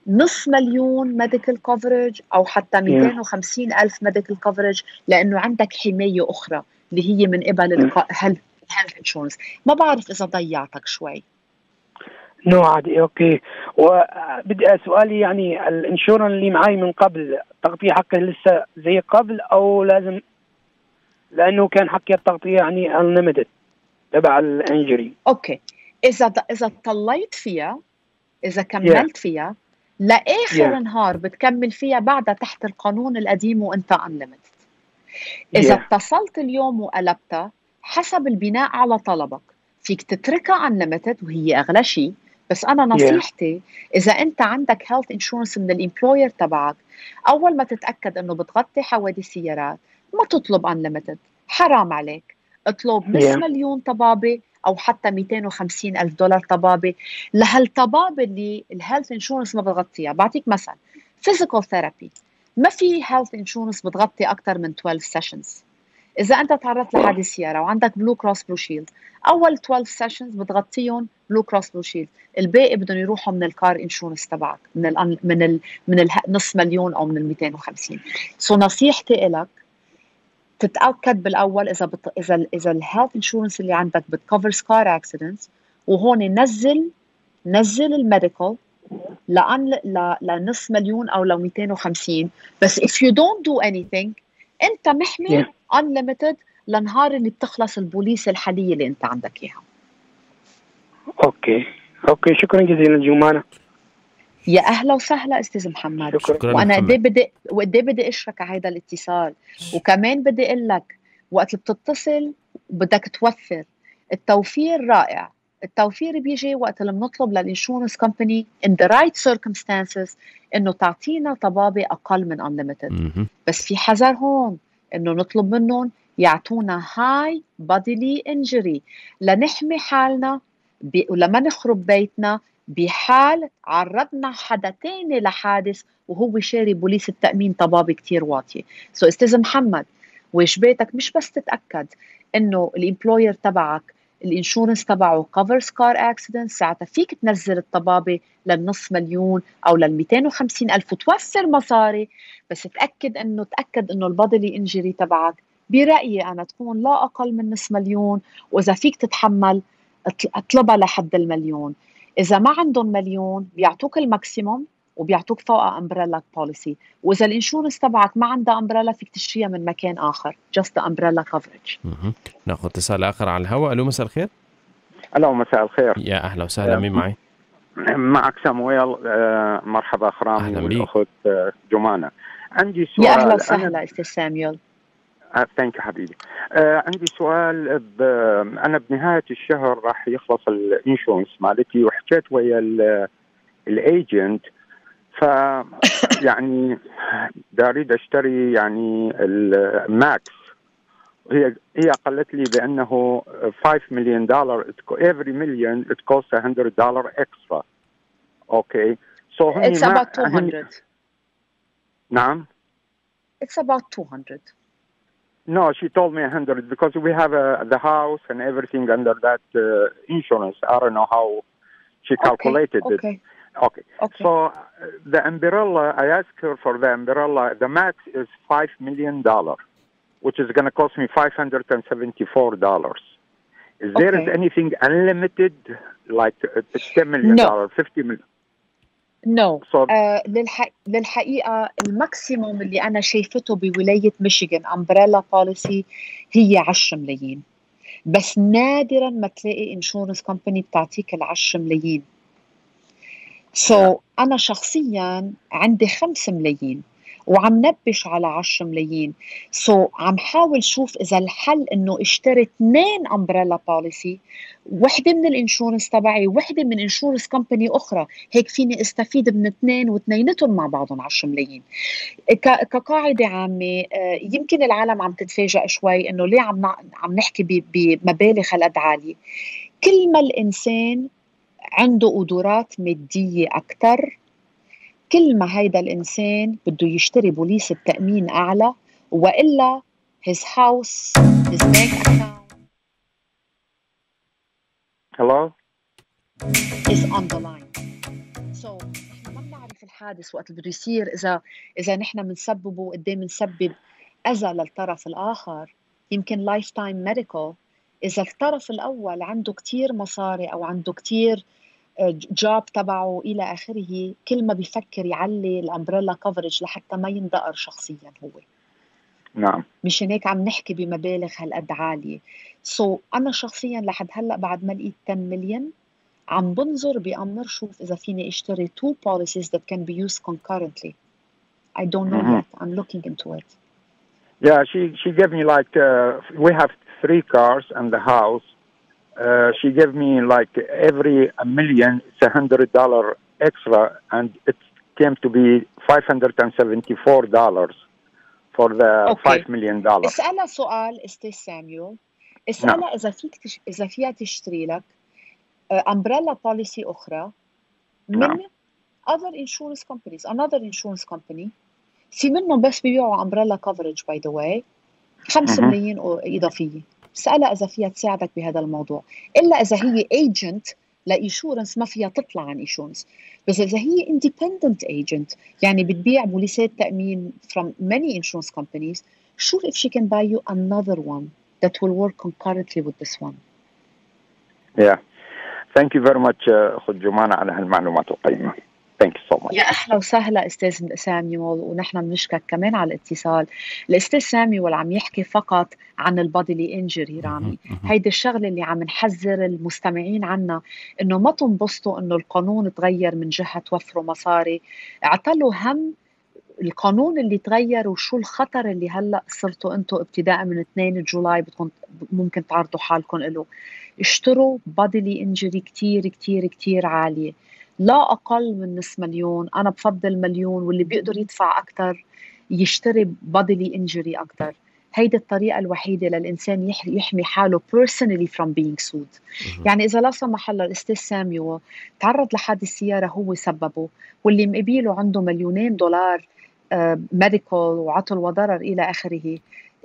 نص مليون medical coverage أو حتى 250 ألف medical coverage لأنه عندك حماية أخرى اللي هي من قبل ال health insurance ما بعرف إذا ضيعتك شوي. no عادي okay وبدي سؤالي يعني ال insurance اللي معي من قبل التغطيه حقه لسه زي قبل أو لازم لأنه كان حكي التغطية يعني unlimited تبع ال injury okay إذا إذا ضليت فيها إذا كملت yeah. فيها لآخر yeah. نهار بتكمل فيها بعدها تحت القانون القديم وأنت unlimited إذا yeah. اتصلت اليوم وقلبتها حسب البناء على طلبك فيك تتركها unlimited وهي أغلى شيء بس أنا نصيحتي yeah. إذا أنت عندك health insurance من ال employer تبعك أول ما تتأكد إنه بتغطي حوادث سيارات ما تطلب unlimited حرام عليك اطلب نص yeah. مليون طبابة أو حتى 250 ألف دولار طبابة لهالطبابة اللي ال health insurance ما بتغطيها بعطيك مثلا physical therapy ما في health insurance بتغطي أكثر من 12 sessions إذا أنت تعرضت لحادث سياره وعندك Blue Cross Blue Shield أول 12 sessions بتغطيهم Blue Cross Blue Shield الباقي بدهم يروحوا من ال car insurance تبعك من ال من ال من النص مليون أو من ال 250 so نصيحتي لك تتأكد بالأول إذا بت... إذا إذا ال health insurance اللي عندك بت covers car accidents وهون نزل نزل ال medical لأن ل... لنص مليون أو ل 250 بس if you don't do anything أنت محمي yeah. unlimited لنهار اللي بتخلص ال policy الحالية اللي أنت عندك إياها. okay. Okay شكرا جزيلا جمانه يا أهلا وسهلا أستاذ محمد. شكرا. وأنا. قد بدي وقد بدي أشرك على هذا الاتصال. وكمان بدي أقول لك وقت اللي بتتصل بدك توفر. التوفير رائع. التوفير بيجي وقت اللي بنطلب لل insurance company in the right circumstances إنه تعطينا طبابة أقل من مهم. بس في حذر هون إنه نطلب منهم يعطونا هاي bodily injury. لنحمي حالنا ب... ولما نخرب بيتنا بحال عرضنا حدا تاني لحادث وهو شاري policy التأمين طبابة كتير واطية. so أستاذ محمد واجباتك مش بس تتأكد إنه ال employer تبعك ال insurance تبعه covers car accident ساعتها فيك تنزل الطبابة للنص مليون أو لل 250 ألف وتوفر مصاري. بس تأكد انه تأكد إنه ال bodily injury تبعك. برأيي أنا تكون لا أقل من نص مليون. وإذا فيك تتحمل أطل- أطلبها لحد المليون. إذا ما عندهم مليون بيعطوك ال maximum. وبيعطوك فوقها umbrella policy وإذا ال insurance تبعك ما عندها umbrella فيك تشتريها من مكان آخر. just umbrella coverage. ناخذ اتصال آخر على الهواء. ألو مساء الخير. ألو مساء الخير. يا أهلا وسهلا. مين معي؟ معك سامويل. آه، مرحبا بيك. والأخت آه، جمانة. عندي سؤال. يا أهلا أنا وسهلا أستاذ ساميول thank you حبيبي. آه عندي سؤال. ب... أنا بنهاية الشهر راح يخلص ال insurance مالتي وحكيت ويا ال- الايجنت ف يعني دا اريد اشتري يعني الماكس هي هي قالت لي بانه 5 مليون دولار every million it costs 100 دولار extra اوكي سو هني It's ما- about هني- 200 نعم It's about 200 No, she told me 100 because we have uh, the house and everything under that uh, insurance. I don't know how she calculated it. okay Okay. okay So uh, the umbrella, I asked her for the umbrella. The max is five million dollar, which is going to cost me five hundred and seventy-four dollars. Is there is Okay. anything unlimited, like uh, ten million No. dollar, fifty million? نو no. So آه للح... للحقيقه الماكسيموم اللي انا شايفته بولايه ميشيغان امبريلا بوليسي هي 10 ملايين بس نادرا ما تلاقي انشورنس كومباني بتعطيك ال 10 ملايين so, أنا شخصيا عندي 5 ملايين وعم نبش على 10 ملايين. so, عم حاول شوف إذا الحل إنه اشتري اثنين umbrella policy وحدة من ال insurance تبعي وحدة من insurance company أخرى. هيك فيني أستفيد من اثنين واثنيناتهم مع بعضهم 10 ملايين. كقاعدة عامة آه، يمكن العالم عم تتفاجئ شوي إنه ليه عم عم نحكي بمبالغ هالقد عالية. كل ما الإنسان عنده قدرات مادية أكثر كل ما هيدا الإنسان بده يشتري بوليس التامين أعلى وإلا his house his bank account hello. is on the line. So ما بنعرف الحادث وقت اللي بده يصير إذا إذا نحن بنسببه قد بنسبب أذى للطرف الآخر يمكن lifetime medical إذا الطرف الأول عنده كتير مصاري أو عنده كتير job تبعه إلى آخره كل ما بيفكر يعلي ال umbrella coverage لحتى ما يندقر شخصيا هو نعم. مشان هيك عم نحكي بمبالغ هالقد عالية so, أنا شخصيا لحد هلأ بعد ما لقيت 10 مليون عم بنظر بأمر شوف إذا فيني أشتري two policies that can be used concurrently. I don't know yet. I'm looking into it. Yeah, she she gave me like uh, we have three cars and the house. Uh, she gave me like every a million, it's a hundred dollar extra, and it came to be five hundred and seventy four dollars for the Okay. five million dollars. اسألها سؤال استاذ ساميول اسألها إذا فيك تش... إذا فيها تشتري لك امبريلا بوليسي أخرى من نعم. other insurance companies another insurance company في منهم بس بيبيعوا امبريلا coverage by the way 5 مهم. ملايين إضافية اسألها إذا فيها تساعدك بهذا الموضوع إلا إذا هي agent لإنشورنس ما فيها تطلع عن إنشورنس بس إذا هي independent agent يعني بتبيع بوليسات تأمين from many insurance companies sure if she can buy you another one that will work concurrently with this one Yeah. Thank you very much, uh, أخت جمانة على هالمعلومات القيمة. ثانك يو سو ماتش يا أهلا وسهلا أستاذ ساميول ونحن بنشكرك كمان على الاتصال. الأستاذ ساميول عم يحكي فقط عن ال bodily injury رامي. هيدي الشغلة اللي عم نحذر المستمعين عنها إنه ما تنبسطوا إنه القانون تغير من جهة توفروا مصاري اعطلوا هم القانون اللي تغير وشو الخطر اللي هلأ صرتوا أنتم ابتداء من 2 July بدكم ممكن تعرضوا حالكم له اشتروا bodily injury كتير كتير كتير عالية. لا أقل من نص مليون. أنا بفضل مليون واللي بيقدر يدفع أكثر يشتري bodily injury أكثر هيدي الطريقة الوحيدة للإنسان يحمي حاله personally from being sued. يعني إذا لا سمح الله الأستاذ ساميول تعرض لحادث سيارة هو سببه واللي مقابيله عنده مليونين دولار medical آه، وعطل وضرر إلى آخره.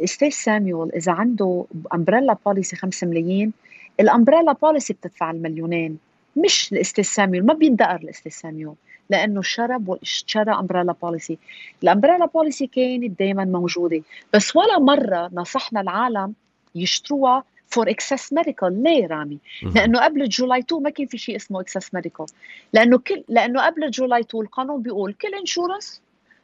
أستاذ ساميول إذا عنده umbrella policy 5 ملايين ال umbrella policy بتدفع المليونين. مش الاستاذ ساميول ما بيندقر الاستاذ ساميول لأنه شرب واشترى umbrella policy ال umbrella policy كانت دائما موجودة بس ولا مرة نصحنا العالم يشتروها for excess medical ليه رامي؟ لأنه قبل July 2 ما كان في شيء اسمه excess medical لأنه كل لأنه قبل July 2 القانون بيقول كل insurance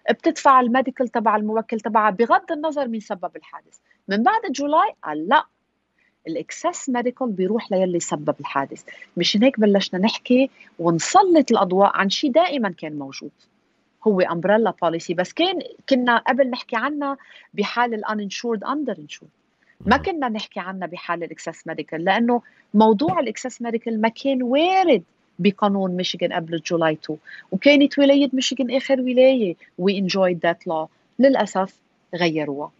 بتدفع ال medical تبع الموكل تبعها بغض النظر مين سبب الحادث. من بعد July قال لا ال excess medical بيروح ليلي سبب الحادث. مشان هيك بلشنا نحكي ونسلط الأضواء عن شيء دائما كان موجود. هو umbrella policy بس كان كنا قبل نحكي عنها بحال ال uninsured underinsured ما كنا نحكي عنها بحال ال excess medical لأنه موضوع ال excess medical ما كان وارد بقانون ميشيغان قبل جولاي 2 وكانت ولاية ميشيغان آخر ولاية. وي انجويد ذات لو للأسف غيروها.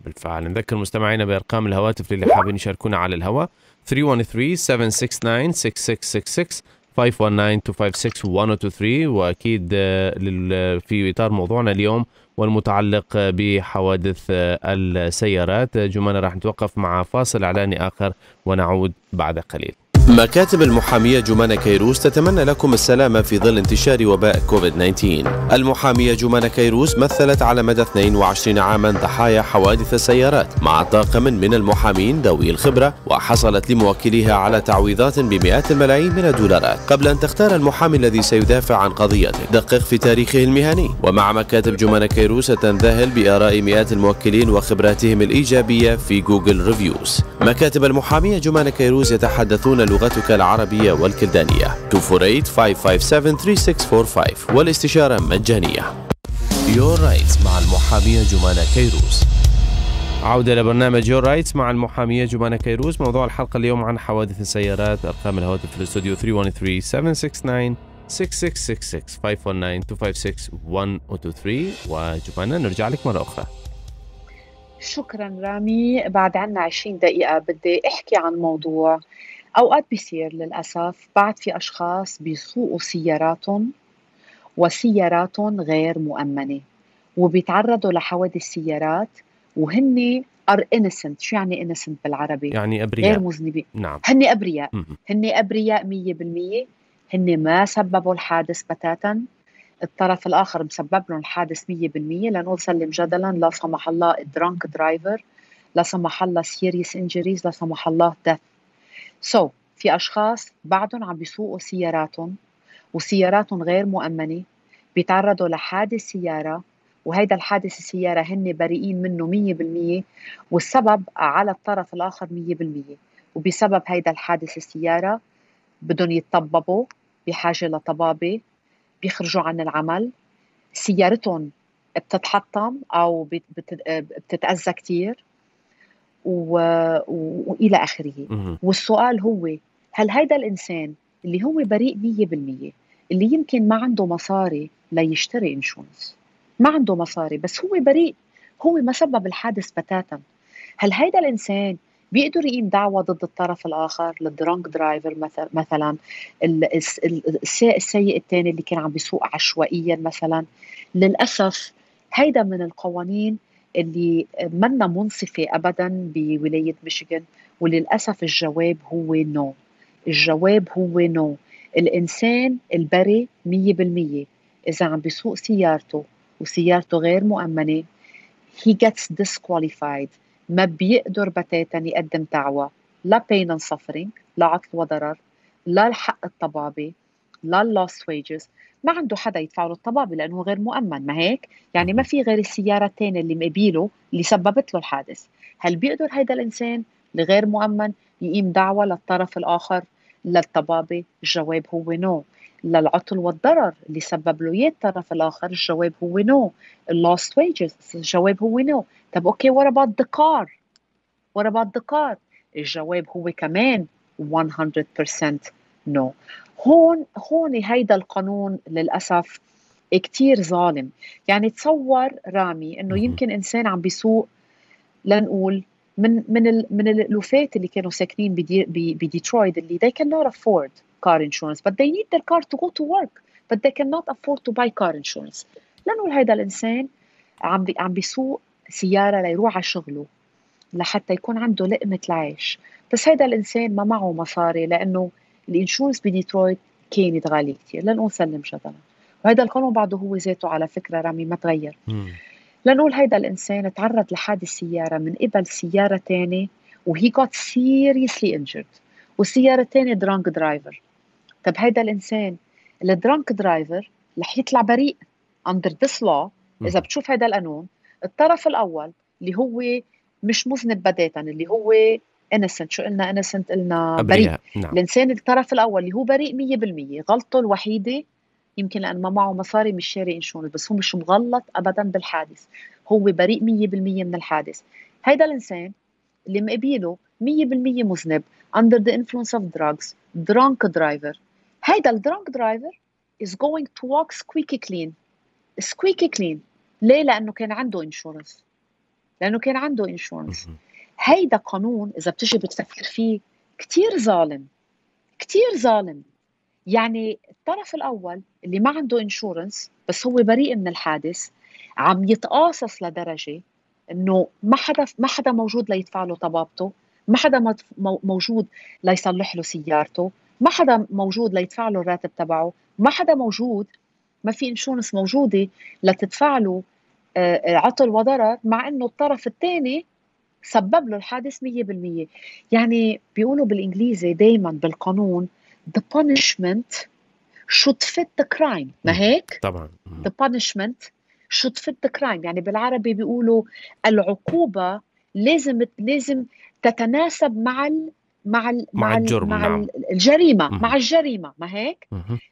بالفعل. نذكر مستمعينا بأرقام الهواتف للي حابين يشاركونا على الهواء 313 769 6666 519-256-1023 وأكيد آه، في إطار موضوعنا اليوم والمتعلق بحوادث آه، السيارات. جمانة راح نتوقف مع فاصل إعلاني آخر ونعود بعد قليل. مكاتب المحامية جمانة كيروس تتمنى لكم السلامة في ظل انتشار وباء كوفيد 19 المحامية جمانة كيروس مثلت على مدى 22 عاما ضحايا حوادث السيارات مع طاقم من المحامين ذوي الخبرة وحصلت لموكليها على تعويضات بمئات الملايين من الدولارات. قبل أن تختار المحامي الذي سيدافع عن قضيته دقق في تاريخه المهني. ومع مكاتب جمانة كيروس ستنذهل بآراء مئات الموكلين وخبراتهم الإيجابية في Google Reviews. مكاتب المحامية جمانة كيروس يتحدثون لغتك العربية والكلدانية. 248-557-3645 والاستشارة مجانية. Your Rights مع المحامية جمانة كيروس. عودة لبرنامج Your Rights مع المحامية جمانة كيروس. موضوع الحلقة اليوم عن حوادث السيارات. أرقام الهواتف في الاستوديو 313 769 6666 519 256 123 وجمانة نرجع لك مرة أخرى. شكرا رامي. بعد عنا 20 دقيقة بدي أحكي عن موضوع أوقات بيصير للأسف بعد في أشخاص بيسوقوا سياراتهم وسياراتهم غير مؤمنة وبيتعرضوا لحوادث سيارات وهن are innocent شو يعني innocent بالعربي؟ يعني أبرياء. غير مذنبين. نعم. هن أبرياء. هن أبرياء 100% هن ما سببوا الحادث بتاتا. الطرف الآخر مسبب لهم الحادث 100% لنقول سلم جدلا. لا سمح الله drunk driver لا سمح الله serious injuries لا سمح الله death so, so, في أشخاص بعدهم عم بيسوقوا سياراتهم وسياراتهم غير مؤمنة بيتعرضوا لحادث سيارة وهيدا الحادث السيارة هن بريئين منه 100% والسبب على الطرف الآخر 100% وبسبب هيدا الحادث السيارة بدهم يتطببوا بحاجة لطبابة بيخرجوا عن العمل. سيارتهم بتتحطم أو بتتأذى كثير و... وإلى آخره. والسؤال هو هل هيدا الإنسان اللي هو بريء 100% اللي يمكن ما عنده مصاري ليشتري insurance ما عنده مصاري بس هو بريء. هو ما سبب الحادث بتاتا. هل هيدا الإنسان بيقدر يقيم دعوة ضد الطرف الآخر لل drunk driver مثلا السائق السيء الثاني اللي كان عم بيسوق عشوائيا مثلا؟ للأسف هيدا من القوانين اللي منا منصفة أبدا بولاية ميشيغان وللأسف الجواب هو no الجواب هو no الإنسان البري مية بالمية. إذا عم بيسوق سيارته وسيارته غير مؤمنة he gets disqualified. ما بيقدر بتاتا يقدم دعوة. لا pain and suffering لا عطل وضرر لا الحق لل lost wages ما عنده حدا يدفع له الطبابه لأنه غير مؤمن ما هيك؟ يعني ما في غير السياره الثانية اللي مقبيله اللي سببت له الحادث. هل بيقدر هيدا الإنسان الغير مؤمن يقيم دعوة للطرف الآخر للطبابة؟ الجواب هو no للعطل والضرر اللي سبب له إياه الطرف الآخر الجواب هو no ال lost wages الجواب هو no طب okay ورا بعض ذا ورا بعض ذا الجواب هو كمان 100% no هون هون هيدا القانون للأسف كتير ظالم. يعني تصور رامي إنه يمكن إنسان عم بيسوق لنقول من من ال من الالوفات اللي كانوا ساكنين بديترويت اللي they cannot afford car insurance but they need their car to go to work but they cannot afford to buy car insurance. لنقول هيدا الإنسان عم بي عم بيسوق سيارة ليروح على شغله لحتى يكون عنده لقمة العيش. بس هيدا الإنسان ما معه مصاري لأنه ال insurance بديترويت كانت غاليه كثير لنقول سلم جدلا وهذا القانون بعده هو ذاته على فكرة رامي ما تغير. لنقول هيدا الإنسان تعرض لحادث سيارة من قبل سيارة ثانية وهي got seriously injured. والسيارة الثانية drunk driver طب هيدا الإنسان ال drunk driver رح يطلع بريء under this law. إذا بتشوف هيدا القانون الطرف الأول اللي هو مش مذنب بداتا اللي هو innocent. شو قلنا innocent قلنا بريء. نعم. الإنسان الطرف الأول اللي هو بريء 100% غلطة الوحيدة يمكن لأن ما معه مصاري مش شاري انشورنس بس هو مش مغلط ابدا بالحادث. هو بريء 100% من الحادث. هيدا الإنسان اللي مقبيله 100% مذنب under the influence of drugs drunk driver. هيدا ال drunk driver is going to walk squeaky clean. Squeaky clean. ليه؟ لأنه كان عنده insurance لأنه كان عنده insurance هيدا قانون إذا بتجي بتفكر فيه كتير ظالم كتير ظالم. يعني الطرف الأول اللي ما عنده insurance بس هو بريء من الحادث عم يتقاصص لدرجة إنه ما حدا ما حدا موجود ليدفع له طبابته ما حدا موجود ليصلح له سيارته ما حدا موجود ليدفع له الراتب تبعه ما حدا موجود ما في انشورنس موجودة لتدفع له آه، عطل وضرر مع إنه الطرف الثاني سبب له الحادث 100% يعني بيقولوا بالإنجليزي دائما بالقانون the punishment should fit the crime. ما هيك؟ طبعا. the punishment should fit the crime. يعني بالعربي بيقولوا العقوبة لازم لازم تتناسب مع ال مع ال مع, مع الجرم مع نعم. الجريمة مع الجريمة. ما هيك؟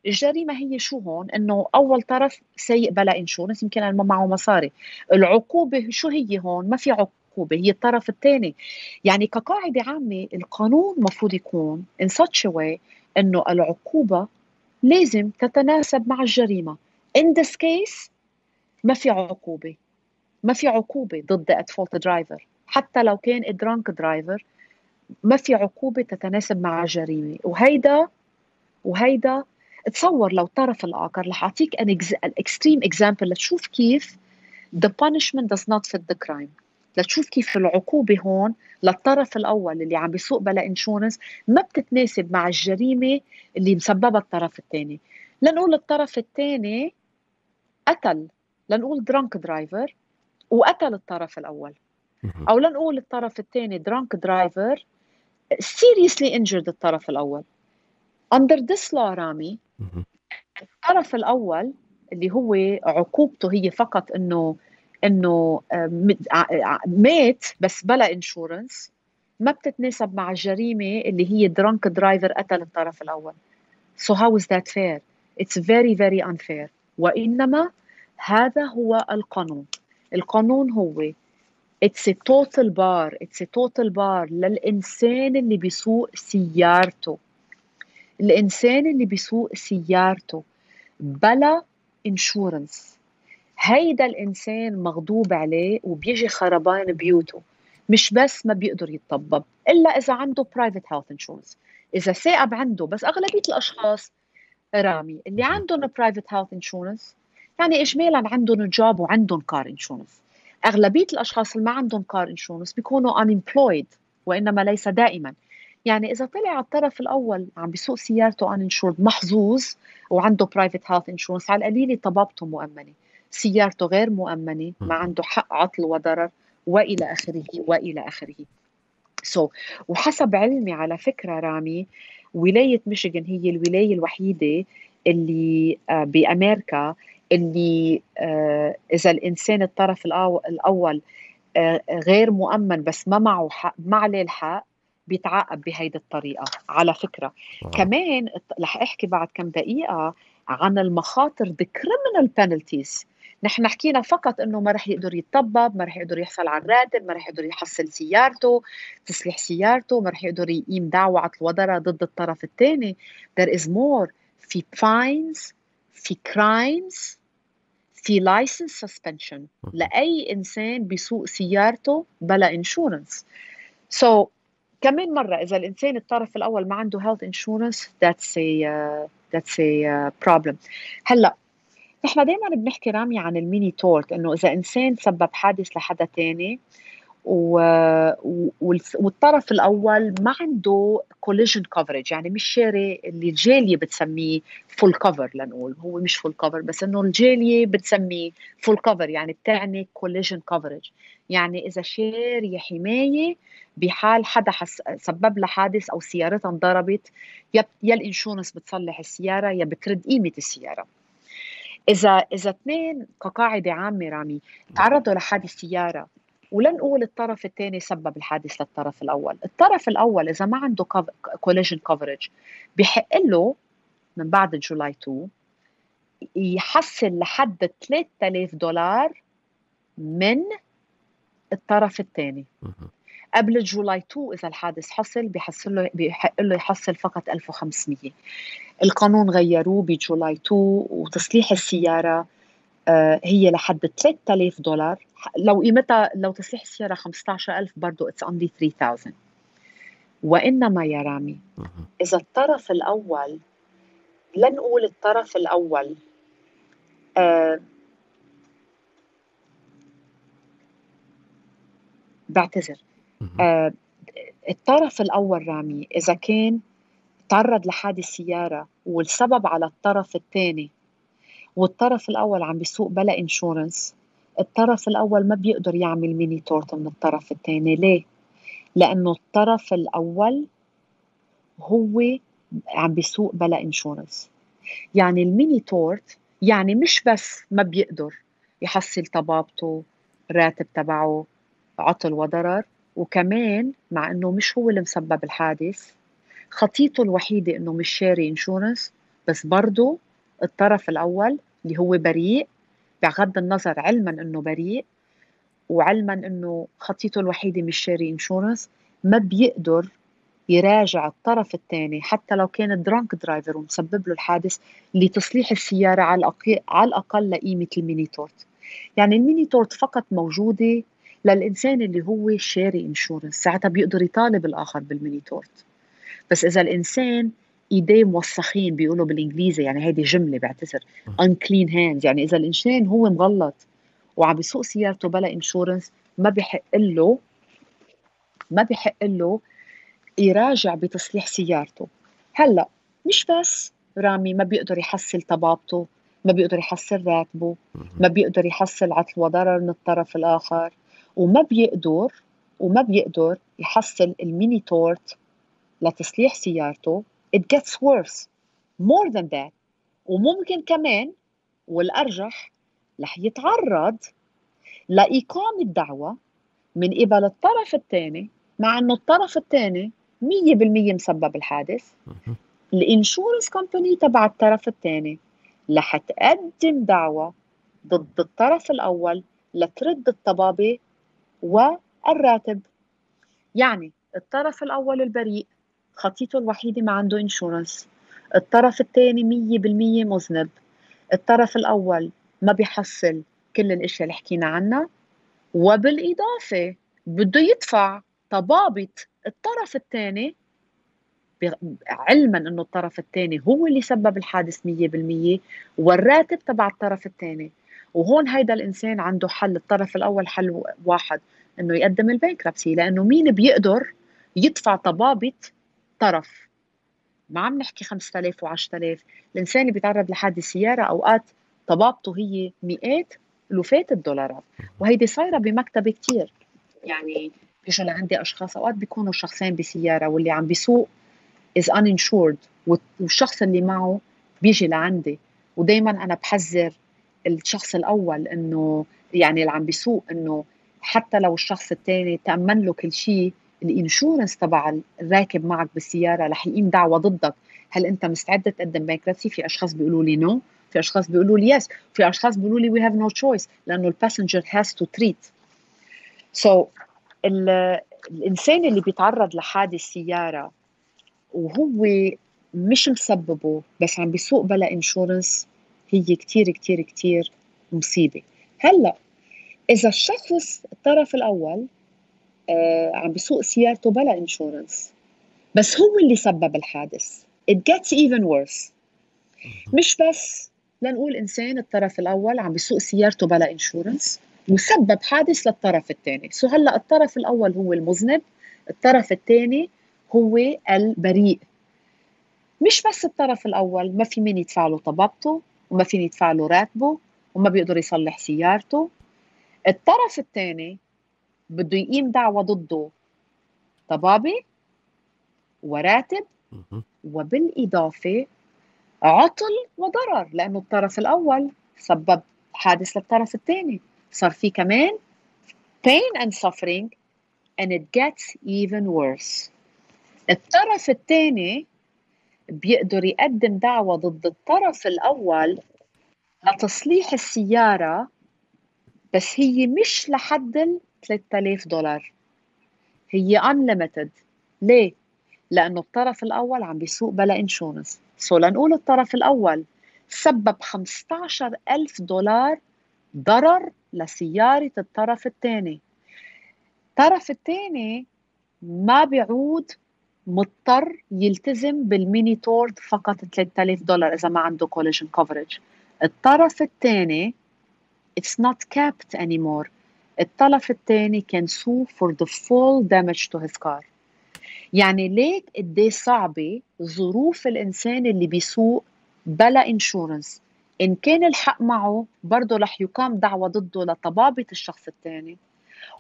الجريمة هي شو هون؟ إنه أول طرف سيء بلا إنشورنس يمكن ما معه مصاري. العقوبة شو هي هون؟ ما في عقوبه هي الطرف الثاني. يعني كقاعدة عامة القانون المفروض يكون in such a way إنه العقوبة لازم تتناسب مع الجريمة. In this case ما في عقوبة. ما في عقوبة ضد fault driver. حتى لو كان drunk driver ما في عقوبة تتناسب مع الجريمة. وهيدا وهيدا تصور لو الطرف الآخر. رح أعطيك an extreme example لتشوف كيف the punishment does not fit the crime. لتشوف كيف العقوبة هون للطرف الأول اللي عم بيسوق بلا insurance ما بتتناسب مع الجريمة اللي مسببها الطرف الثاني. لنقول الطرف الثاني قتل لنقول drunk driver وقتل الطرف الأول. أو لنقول الطرف الثاني drunk driver seriously injured الطرف الأول. Under this law رامي الطرف الأول اللي هو عقوبته هي فقط إنه إنه آه، مات بس بلا insurance ما بتتناسب مع الجريمة اللي هي drunk driver قتل الطرف الأول. So how is that fair? It's very very unfair. وإنما هذا هو القانون. القانون هو it's total bar it's total bar للإنسان اللي بيسوق سيارته. الإنسان اللي بيسوق سيارته. بلا insurance هيدا الإنسان مغضوب عليه وبيجي خربان بيوته. مش بس ما بيقدر يتطبب إلا إذا عنده private health insurance إذا ثاقب عنده بس أغلبية الأشخاص رامي اللي عندهم private health insurance يعني اجمالا عندهم job وعندهم car insurance أغلبية الأشخاص اللي ما عندهم car insurance بيكونوا unemployed وإنما ليس دائما. يعني إذا طلع على الطرف الأول عم بيسوق سيارته insured محظوظ وعنده private health insurance على القليله طبابته مؤمنة. سيارته غير مؤمنة ما عنده حق عطل وضرر وإلى آخره وإلى آخره. سو so, وحسب علمي على فكرة رامي ولاية ميشيغان هي الولاية الوحيدة اللي آه، بأمريكا اللي آه، إذا الإنسان الطرف الأول آه، غير مؤمن بس ما معه حق ما عليه الحق بيتعاقب بهيدي الطريقة على فكرة. آه. كمان رح أحكي بعد كم دقيقة عن المخاطر the criminal penalties. نحن حكينا فقط إنه ما رح يقدر يتطبب ما رح يقدر يحصل على الراتب ما رح يقدر يحصل سيارته تصليح سيارته ما رح يقدر يقيم دعوة على الوضرة ضد الطرف الثاني. There is more. في fines في crimes في license suspension. لأي إنسان بيسوق سيارته بلا insurance. So كمان مرة إذا الإنسان الطرف الأول ما عنده health insurance that's a uh, that's a uh, problem. هلأ نحن دائما بنحكي رامي عن ال mini tort إنه إذا إنسان سبب حادث لحدا تاني و... والطرف الأول ما عنده collision coverage يعني مش شاري اللي الجالية بتسميه full cover لنقول هو مش full cover بس إنه الجالية بتسميه full cover يعني بتعني collision coverage يعني إذا شاري حماية بحال حدا حس... سبب لها حادث أو سيارتها انضربت يا يا ال insurance بتصلح السيارة يا بترد قيمة السيارة. إذا إذا اثنين كقاعدة عامة رامي تعرضوا لحادث سيارة. ولن نقول الطرف الثاني سبب الحادث للطرف الأول، الطرف الأول إذا ما عنده collision coverage بحق له من بعد July 2 يحصل لحد 3000 دولار من الطرف الثاني. قبل July 2 إذا الحادث حصل بحصل له بحق له يحصل فقط 1500 القانون غيروه ب July 2 وتصليح السيارة آه، هي لحد 3000 دولار. لو قيمتها لو تصليح السيارة 15000 برضه it's only 3000 وإنما يا رامي إذا الطرف الأول لن نقول الطرف الأول آه بعتذر. الطرف الأول رامي إذا كان تعرض لحادث سيارة والسبب على الطرف الثاني والطرف الأول عم بيسوق بلا insurance الطرف الأول ما بيقدر يعمل mini tort من الطرف الثاني. ليه؟ لأنه الطرف الأول هو عم بيسوق بلا insurance يعني ال mini tort يعني مش بس ما بيقدر يحصل طبابته راتب تبعه عطل وضرر وكمان مع إنه مش هو اللي مسبب الحادث خطيته الوحيدة إنه مش شاري insurance بس برضه الطرف الأول اللي هو بريء بغض النظر علما إنه بريء وعلما إنه خطيته الوحيدة مش شاري insurance ما بيقدر يراجع الطرف الثاني حتى لو كان drunk driver ومسبب له الحادث لتصليح السيارة على على الأقل لقيمة ال mini tort. يعني ال mini tort فقط موجودة للإنسان اللي هو شاري insurance ساعتها بيقدر يطالب الآخر بال mini tort بس إذا الإنسان إيديه موسخين بيقولوا بالإنجليزي يعني هيدي جملة بعتذر unclean hands. يعني إذا الإنسان هو مغلط وعم بيسوق سيارته بلا insurance ما بحق له ما بحق له يراجع بتصليح سيارته. هلأ مش بس رامي ما بيقدر يحصل طبابته ما بيقدر يحصل راتبه ما بيقدر يحصل عطل وضرر من الطرف الآخر. وما بيقدر وما بيقدر يحصل ال mini tort لتصليح سيارته. It gets worse. More than that. وممكن كمان والأرجح رح يتعرض لإقامة دعوة من قبل الطرف الثاني مع إنه الطرف الثاني 100% مسبب الحادث. الإنشورنس كومباني تبع الطرف الثاني رح تقدم دعوة ضد الطرف الأول لترد الطبابة والراتب. يعني الطرف الأول البريء خطيته الوحيدة ما عنده انشورنس الطرف الثاني مية بالمية مذنب. الطرف الأول ما بيحصل كل الإشياء اللي حكينا عنها. وبالإضافة بده يدفع طبابة الطرف الثاني. علما إنه الطرف الثاني هو اللي سبب الحادث 100% والراتب تبع الطرف الثاني وهون هيدا الإنسان عنده حل الطرف الأول حل واحد إنه يقدم البنكربسي لأنه مين بيقدر يدفع طبابة طرف؟ ما عم نحكي 5000 و10000 الإنسان اللي بيتعرض لحادث سيارة أوقات طبابته هي مئات ألوفات الدولارات وهيدي صايرة بمكتبي كثير يعني بيجوا لعندي أشخاص أوقات بيكونوا شخصين بسيارة واللي عم بيسوق از uninsured والشخص اللي معه بيجي لعندي ودائما أنا بحذر الشخص الأول إنه يعني اللي عم بيسوق إنه حتى لو الشخص الثاني تأمن له كل شيء ال insurance تبع الراكب معك بالسيارة رح يقيم دعوة ضدك. هل أنت مستعد تقدم bankruptcy في أشخاص بيقولوا لي no في أشخاص بيقولوا لي yes في أشخاص بيقولوا لي we have no choice لأنه ال passenger has to treat so الإنسان اللي بيتعرض لحادث سيارة وهو مش مسببه بس عم بيسوق بلا insurance هي كتير كتير كتير مصيبة. هلأ إذا الشخص الطرف الأول آه عم بيسوق سيارته بلا insurance بس هو اللي سبب الحادث. It gets even worse. مش بس لنقول إنسان الطرف الأول عم بيسوق سيارته بلا insurance وسبب حادث للطرف الثاني. so هلأ الطرف الأول هو المذنب الطرف الثاني هو البريء. مش بس الطرف الأول ما في مين يدفع له طبابته وما في يدفع له راتبه وما بيقدر يصلح سيارته. الطرف الثاني بده يقيم دعوة ضده طبابة وراتب وبالإضافة عطل وضرر لأنه الطرف الأول سبب حادث للطرف الثاني. صار في كمان pain and suffering and it gets even worse. الطرف الثاني بيقدر يقدم دعوة ضد الطرف الأول لتصليح السيارة بس هي مش لحد ال 3000 دولار. هي unlimited. ليه؟ لأنه الطرف الأول عم بيسوق بلا insurance so لنقول الطرف الأول سبب 15000 دولار ضرر لسيارة الطرف الثاني. الطرف الثاني ما بيعود مضطر يلتزم بال mini tort فقط 3000 دولار إذا ما عنده collision coverage الطرف الثاني it's not capped anymore. الطرف الثاني can sue for the full damage to his car. يعني ليك قد إيه صعبة ظروف الإنسان اللي بيسوق بلا انشورنس إن كان الحق معه برضه رح يقام دعوة ضده لطبابة الشخص الثاني.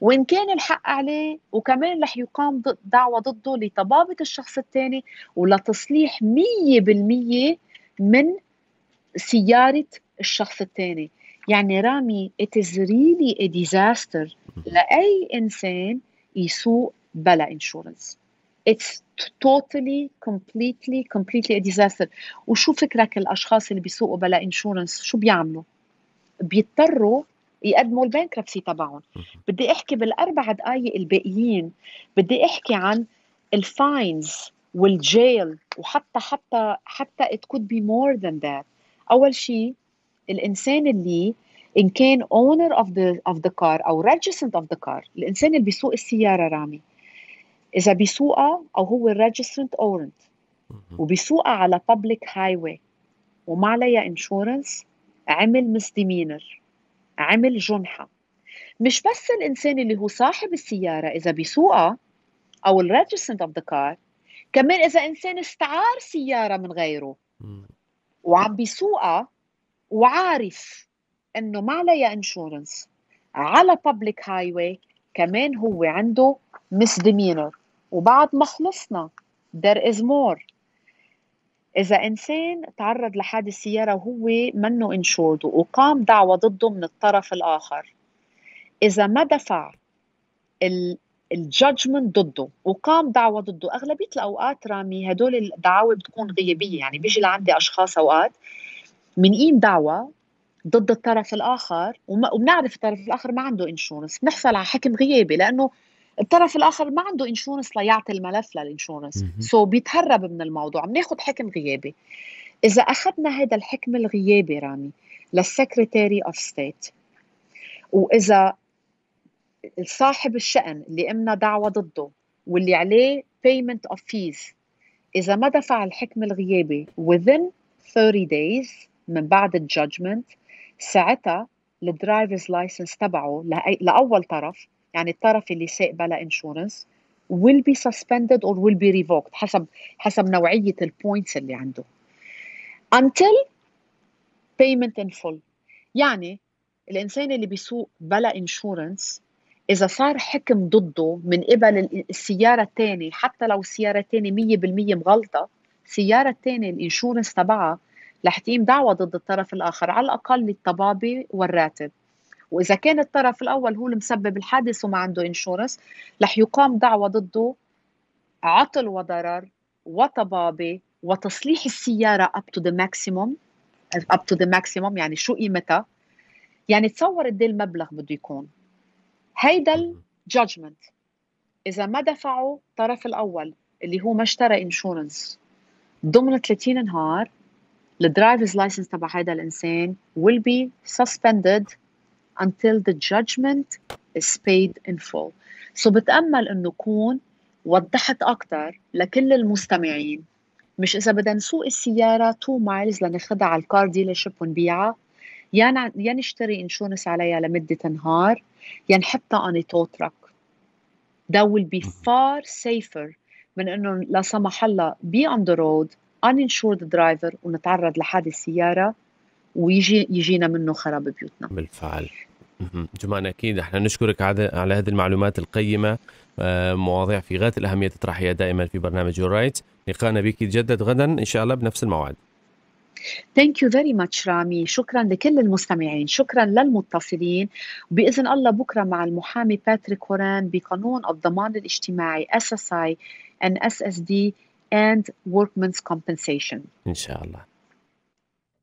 وإن كان الحق عليه وكمان رح يقام دعوة ضده لطبابة الشخص الثاني ولتصليح مية بالمية من سيارة الشخص الثاني. يعني رامي it is really a disaster. لأي إنسان يسوق بلا انشورنس it's totally completely completely a disaster. وشو فكرك الأشخاص اللي بيسوقوا بلا insurance شو بيعملوا؟ بيضطروا يقدموا ال bankruptcy تبعهم. بدي أحكي بالأربع دقائق الباقيين بدي أحكي عن ال fines وال jail وحتى حتى حتى it could be more than that. أول شيء الإنسان اللي إن كان owner of the of the car أو registrant of the car الإنسان اللي بيسوق السيارة رامي. إذا بيسوقها أو هو registrant owner وبيسوقها على public highway وما عليها insurance عمل misdemeanor عمل جنحة. مش بس الإنسان اللي هو صاحب السيارة إذا بيسوقها أو ال registrant of the car كمان إذا إنسان استعار سيارة من غيره وعم بيسوقها وعارف إنه ما عليها insurance على public highway كمان هو عنده misdemeanor وبعد ما خلصنا there is more. إذا إنسان تعرض لحادث سيارة وهو منه insured وقام دعوة ضده من الطرف الآخر. إذا ما دفع ال judgment ضده وقام دعوة ضده أغلبية الأوقات رامي هدول الدعاوى بتكون غيابية يعني بيجي لعندي أشخاص أوقات منقيم دعوة ضد الطرف الآخر وبنعرف الطرف الآخر ما عنده insurance بنحصل على حكم غيابي لأنه الطرف الآخر ما عنده insurance ليعطي الملف لل insurance so بيتهرب من الموضوع بناخذ حكم غيابي. إذا أخذنا هذا الحكم الغيابي رامي لل Secretary of State وإذا صاحب الشأن اللي قمنا دعوة ضده واللي عليه payment of fees إذا ما دفع الحكم الغيابي within 30 days من بعد ال judgment ساعتها ال driver's license تبعه لأول طرف يعني الطرف اللي ساق بلا insurance will be suspended or will be revoked حسب حسب نوعية ال points اللي عنده. until payment in full. يعني الإنسان اللي بيسوق بلا insurance إذا صار حكم ضده من قبل السيارة الثانية حتى لو السيارة الثانية 100% مغلطة السيارة الثانية ال insurance تبعها رح تقيم دعوة ضد الطرف الآخر على الأقل للطبابة والراتب. وإذا كان الطرف الأول هو المسبب الحادث وما عنده insurance رح يقام دعوة ضده عطل وضرر وطبابة وتصليح السيارة up to the maximum up to the maximum يعني شو قيمتها؟ يعني تصور قد إيه المبلغ بده يكون. هيدا ال judgment إذا ما دفعوا الطرف الأول اللي هو ما اشترى insurance ضمن 30 نهار ال driver's license تبع هذا الإنسان will be suspended until the judgment is paid in full. so بتأمل إنه كون وضحت أكثر لكل المستمعين. مش إذا بدنا نسوق السيارة 2 miles لناخذها على ال car dealership ونبيعها. يا يا نشتري insurance عليها لمدة نهار. يا نحطها on tow truck that will be far safer من إنه لا سمح الله be on the road uninsured driver ونتعرض لحادث سياره ويجي يجينا منه خراب بيوتنا. بالفعل. جمان أكيد. إحنا نشكرك على هذه المعلومات القيمة. آه، مواضيع في غاية الأهمية تطرحيها دائما في برنامج Rights لقاءنا بك يتجدد غدا إن شاء الله بنفس الموعد. thank you very much رامي. شكرا لكل المستمعين. شكرا للمتصلين. بإذن الله بكرة مع المحامي باتريك هوران بقانون الضمان الاجتماعي اس اس اي ان اس اس دي and workmen's compensation. إن شاء الله.